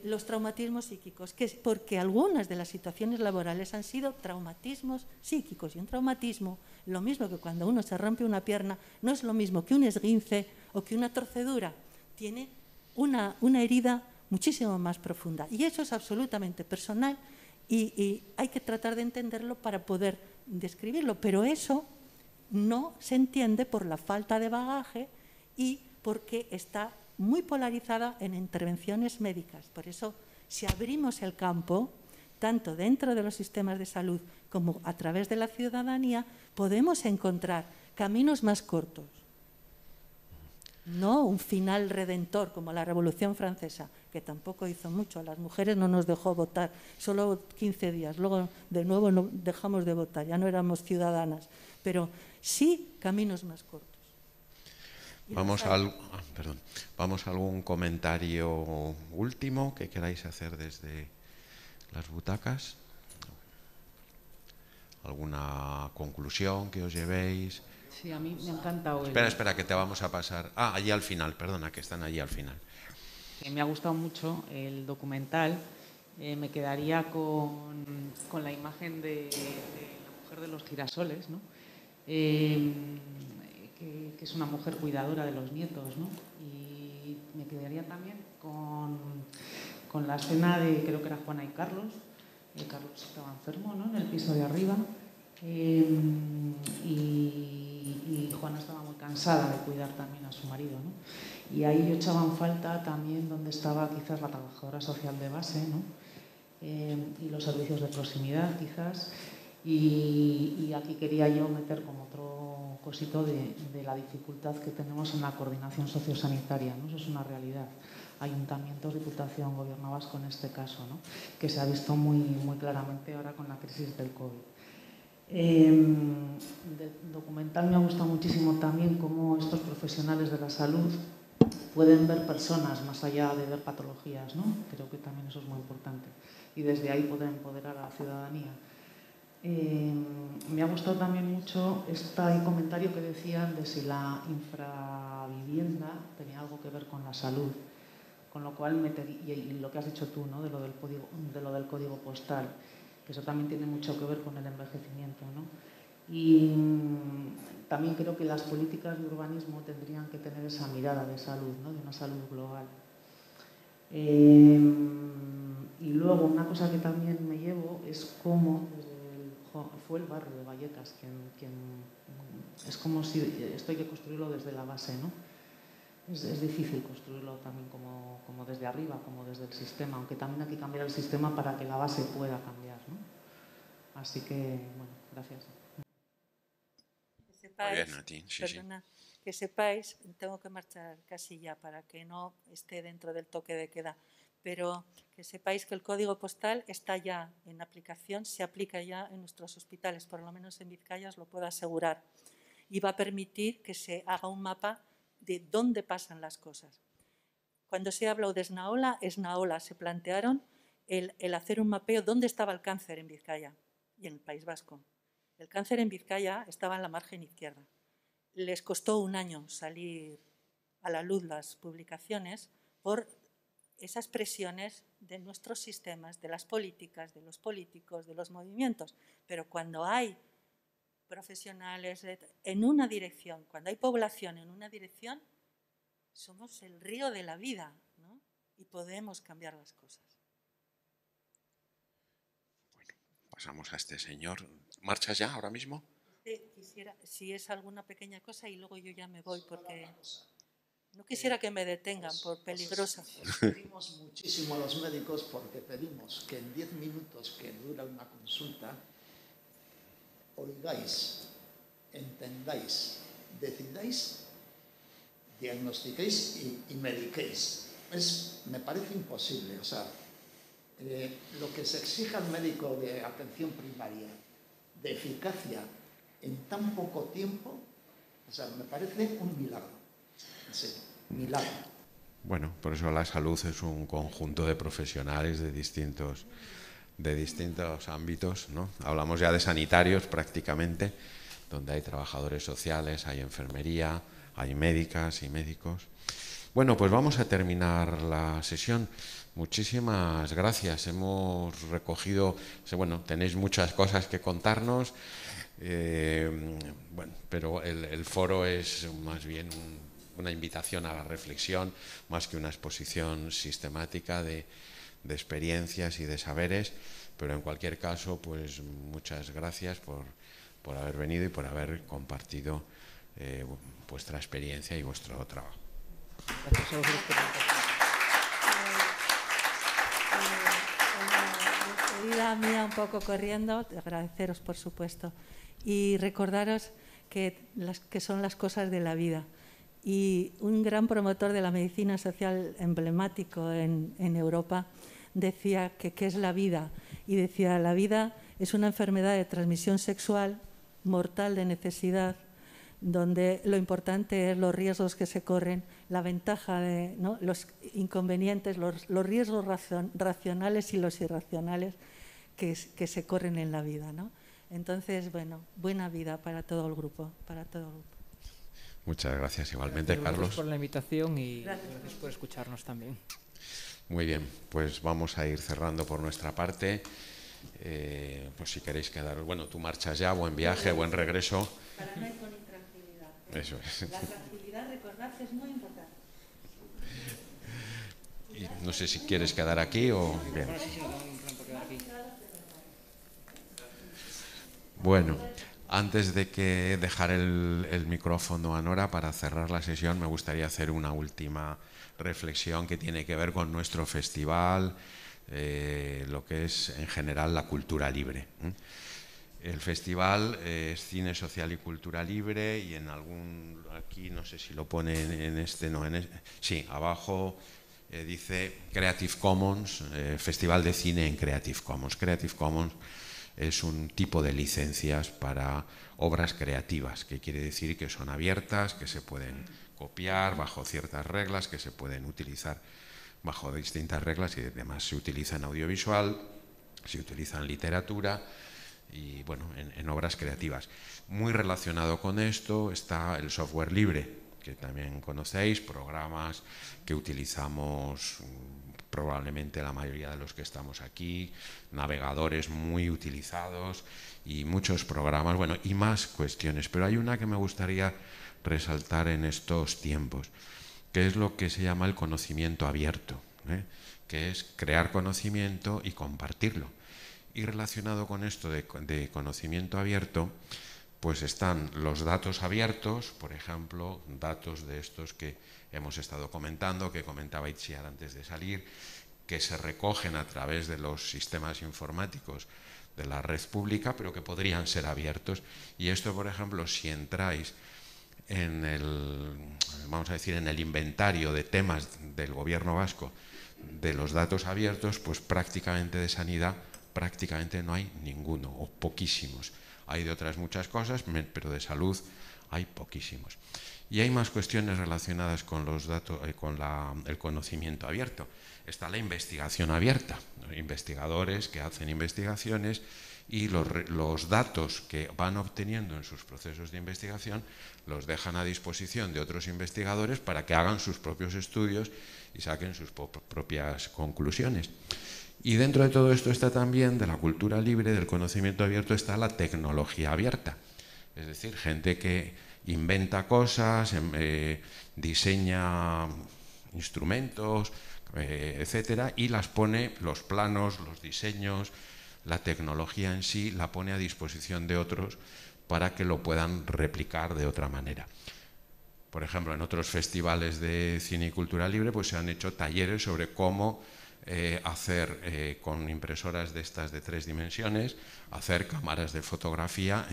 los traumatismos psíquicos, que porque algunas de las situaciones laborales han sido traumatismos psíquicos. Y un traumatismo, lo mismo que cuando uno se rompe una pierna, no es lo mismo que un esguince o que una torcedura, tiene una, una herida muchísimo más profunda. Y eso es absolutamente personal y, y hay que tratar de entenderlo para poder describirlo, pero eso no se entiende por la falta de bagaje y porque está muy polarizada en intervenciones médicas. Por eso, si abrimos el campo, tanto dentro de los sistemas de salud como a través de la ciudadanía, podemos encontrar caminos más cortos. No un final redentor como la Revolución Francesa, que tampoco hizo mucho. A las mujeres no nos dejó votar, solo 15 días. Luego, de nuevo, no dejamos de votar, ya no éramos ciudadanas. Pero sí caminos más cortos. Vamos a, ah, perdón, vamos a algún comentario último que queráis hacer desde las butacas. ¿Alguna conclusión que os llevéis? Sí, a mí me ha encantado. Espera, espera, que te vamos a pasar. Ah, allí al final, perdona, que están allí al final. me ha gustado mucho el documental. Eh, me quedaría con, con la imagen de, la mujer de los girasoles, ¿no? Eh, que, es una mujer cuidadora de los nietos, ¿no? Y me quedaría también con, con, la escena de, creo que era Juana y Carlos, eh, Carlos estaba enfermo, ¿no? En el piso de arriba. Eh, y, Juana estaba muy cansada de cuidar también a su marido, ¿no? Y ahí yo echaba falta también donde estaba quizás la trabajadora social de base, ¿no? Eh, y los servicios de proximidad, quizás. Y, aquí quería yo meter como otro de, la dificultad que tenemos en la coordinación sociosanitaria. ¿no? Eso es una realidad. Ayuntamientos, Diputación, Gobierno Vasco en este caso, ¿no? que se ha visto muy, muy claramente ahora con la crisis del COVID. Eh, documental me ha gustado muchísimo también cómo estos profesionales de la salud pueden ver personas más allá de ver patologías, ¿no? Creo que también eso es muy importante. Y desde ahí poder empoderar a la ciudadanía. Eh, me ha gustado también mucho este comentario que decían de si la infravivienda tenía algo que ver con la salud, con lo cual y, lo que has dicho tú, ¿no? de, lo del código, de lo del código postal, que eso también tiene mucho que ver con el envejecimiento. ¿no? Y mm, también creo que las políticas de urbanismo tendrían que tener esa mirada de salud, ¿no? de una salud global. Eh, y luego una cosa que también me llevo es cómo fue el barrio de Vallecas quien, es como si esto hay que construirlo desde la base, ¿no? Es, difícil construirlo también como, como, desde arriba, como desde el sistema, aunque también hay que cambiar el sistema para que la base pueda cambiar, ¿no? Así que, bueno, gracias. Que sepáis, que sepáis, tengo que marchar casi ya para que no esté dentro del toque de queda pero que sepáis que el código postal está ya en aplicación, se aplica ya en nuestros hospitales, por lo menos en Vizcaya lo puedo asegurar, y va a permitir que se haga un mapa de dónde pasan las cosas. Cuando se habló de Esnaola, Esnaola se plantearon el, el hacer un mapeo dónde estaba el cáncer en Vizcaya y en el País Vasco. El cáncer en Vizcaya estaba en la margen izquierda. Les costó un año salir a la luz las publicaciones por esas presiones de nuestros sistemas, de las políticas, de los políticos, de los movimientos. Pero cuando hay profesionales en una dirección, cuando hay población en una dirección, somos el río de la vida ¿no? y podemos cambiar las cosas. Bueno, pasamos a este señor. ¿Marchas ya ahora mismo? Sí. quisiera, si es alguna pequeña cosa y luego yo ya me voy porque no quisiera que me detengan por peligrosa. Pedimos muchísimo a los médicos porque pedimos que en 10 minutos que dura una consulta oigáis, entendáis, decidáis, diagnostiquéis y, y mediquéis. Es, me parece imposible. O sea, eh, lo que se exige al médico de atención primaria de eficacia en tan poco tiempo, o sea, me parece un milagro. Serio, milagro. Bueno, por eso la salud es un conjunto de profesionales de distintos, de distintos ámbitos. ¿no? Hablamos ya de sanitarios prácticamente, donde hay trabajadores sociales, hay enfermería, hay médicas y médicos. Bueno, pues vamos a terminar la sesión. Muchísimas gracias. Hemos recogido, bueno, tenéis muchas cosas que contarnos, eh, bueno, pero el, foro es más bien una invitación a la reflexión, más que una exposición sistemática de, experiencias y de saberes. Pero en cualquier caso, pues muchas gracias por, haber venido y por haber compartido eh, vuestra experiencia y vuestro trabajo. Vida mía un poco corriendo, agradeceros por supuesto y recordaros que, las, que son las cosas de la vida. Y un gran promotor de la medicina social emblemático en, Europa decía que qué es la vida y decía la vida es una enfermedad de transmisión sexual mortal de necesidad donde lo importante es los riesgos que se corren, la ventaja de los inconvenientes, los, riesgos racionales y los irracionales que, se corren en la vida. ¿no? Entonces, bueno, buena vida para todo el grupo, para todo el grupo. Muchas gracias igualmente, gracias Carlos. por la invitación y gracias. por escucharnos también. Muy bien, pues vamos a ir cerrando por nuestra parte. Eh, pues si queréis quedar, bueno, tú marchas ya, buen viaje, buen regreso. Para no ir con intranquilidad. Eso es. La tranquilidad, recordad que es muy importante. Y no sé si quieres quedar aquí o bien. Bueno, antes de que dejar el, micrófono a Nora para cerrar la sesión, me gustaría hacer una última reflexión que tiene que ver con nuestro festival, eh, lo que es en general la cultura libre. El festival es cine social y cultura libre y en algún aquí no sé si lo pone en, este no en sí abajo eh, dice Creative Commons eh, Festival de cine en Creative Commons Creative Commons es un tipo de licencias para obras creativas, que quiere decir que son abiertas, que se pueden copiar bajo ciertas reglas, que se pueden utilizar bajo distintas reglas y además se utiliza en audiovisual, se utiliza en literatura y bueno, en, obras creativas. Muy relacionado con esto está el software libre, que también conocéis, programas que utilizamos probablemente la mayoría de los que estamos aquí, navegadores muy utilizados y muchos programas, bueno, y más cuestiones. Pero hay una que me gustaría resaltar en estos tiempos, que es lo que se llama el conocimiento abierto, ¿eh? que es crear conocimiento y compartirlo. Y relacionado con esto de, de conocimiento abierto, pues están los datos abiertos, por ejemplo, datos de estos que hemos estado comentando, que comentaba Itziar antes de salir, que se recogen a través de los sistemas informáticos de la red pública, pero que podrían ser abiertos. Y esto, por ejemplo, si entráis en el, vamos a decir, en el inventario de temas del gobierno vasco de los datos abiertos, pues prácticamente de sanidad, prácticamente no hay ninguno, o poquísimos. Hay de otras muchas cosas, pero de salud hay poquísimos. Y hay más cuestiones relacionadas con, los datos, eh, con el conocimiento abierto. Está la investigación abierta, investigadores que hacen investigaciones y los, los, datos que van obteniendo en sus procesos de investigación los dejan a disposición de otros investigadores para que hagan sus propios estudios y saquen sus propias conclusiones. Y dentro de todo esto está también, de la cultura libre, del conocimiento abierto, está la tecnología abierta. Es decir, gente que inventa cosas, em, eh, diseña instrumentos, eh, etcétera, y las pone, los planos, los diseños, la tecnología en sí, la pone a disposición de otros para que lo puedan replicar de otra manera. Por ejemplo, en otros festivales de cine y cultura libre pues se han hecho talleres sobre cómo eh, hacer eh, con impresoras de estas de tres dimensiones, hacer cámaras de fotografía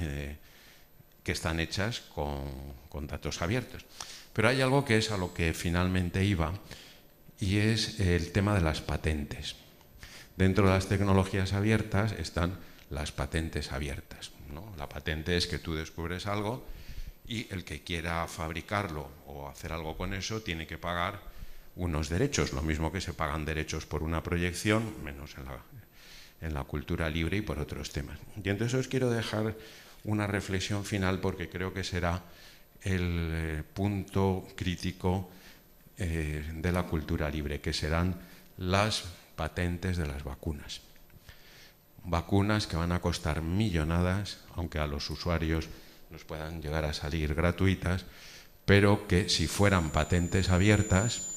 que están hechas con, datos abiertos. Pero hay algo que es a lo que finalmente iba y es el tema de las patentes. Dentro de las tecnologías abiertas están las patentes abiertas. La patente es que tú descubres algo y el que quiera fabricarlo o hacer algo con eso tiene que pagar unos derechos, lo mismo que se pagan derechos por una proyección, menos en la, cultura libre y por otros temas. Y entonces os quiero dejar una reflexión final porque creo que será el eh, punto crítico eh, de la cultura libre, que serán las patentes de las vacunas. Vacunas que van a costar millonadas, aunque a los usuarios nos puedan llegar a salir gratuitas, pero que si fueran patentes abiertas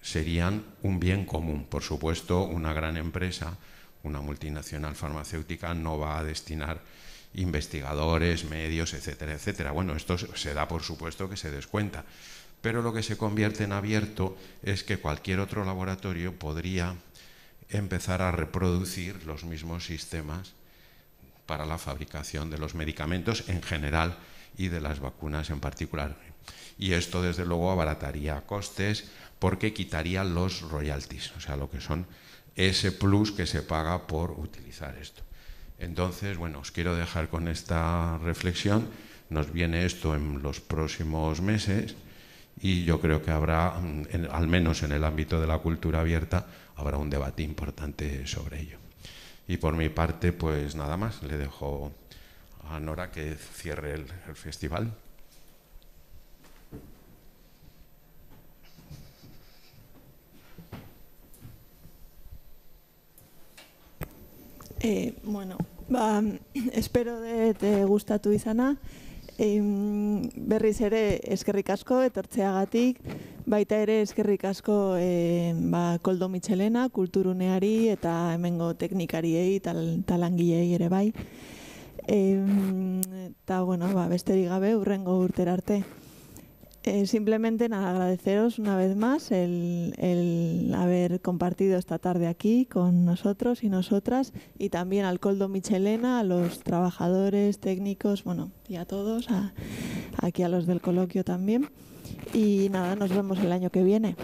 serían un bien común. Por supuesto, una gran empresa, una multinacional farmacéutica, no va a destinar investigadores, medios, etcétera, etcétera. Bueno, esto se da por supuesto que se descuenta, pero lo que se convierte en abierto es que cualquier otro laboratorio podría empezar a reproducir los mismos sistemas para la fabricación de los medicamentos en general y de las vacunas en particular. Y esto, desde luego, abarataría costes porque quitaría los royalties, o sea, lo que son ese plus que se paga por utilizar esto. Entonces, bueno, os quiero dejar con esta reflexión. Nos viene esto en los próximos meses y yo creo que habrá, al menos en el ámbito de la cultura abierta, habrá un debate importante sobre ello. Y por mi parte, pues nada más, le dejo a Nora que cierre el, festival. Eh, bueno, espero de, te tu izana. E, berriz ere eskerrik asko etortzeagatik, baita ere eskerrik asko e, ba, Koldo Michelena, kulturuneari eta hemengo teknikariei, tal, talangiei ere bai. Eta, bueno, ba, besterik gabe, urrengo urter arte. Eh, simplemente nada, agradeceros una vez más el, haber compartido esta tarde aquí con nosotros y nosotras y también al Coldo Michelena, a los trabajadores, técnicos, bueno, y a todos, aquí a los del coloquio también. Y nada, nos vemos el año que viene.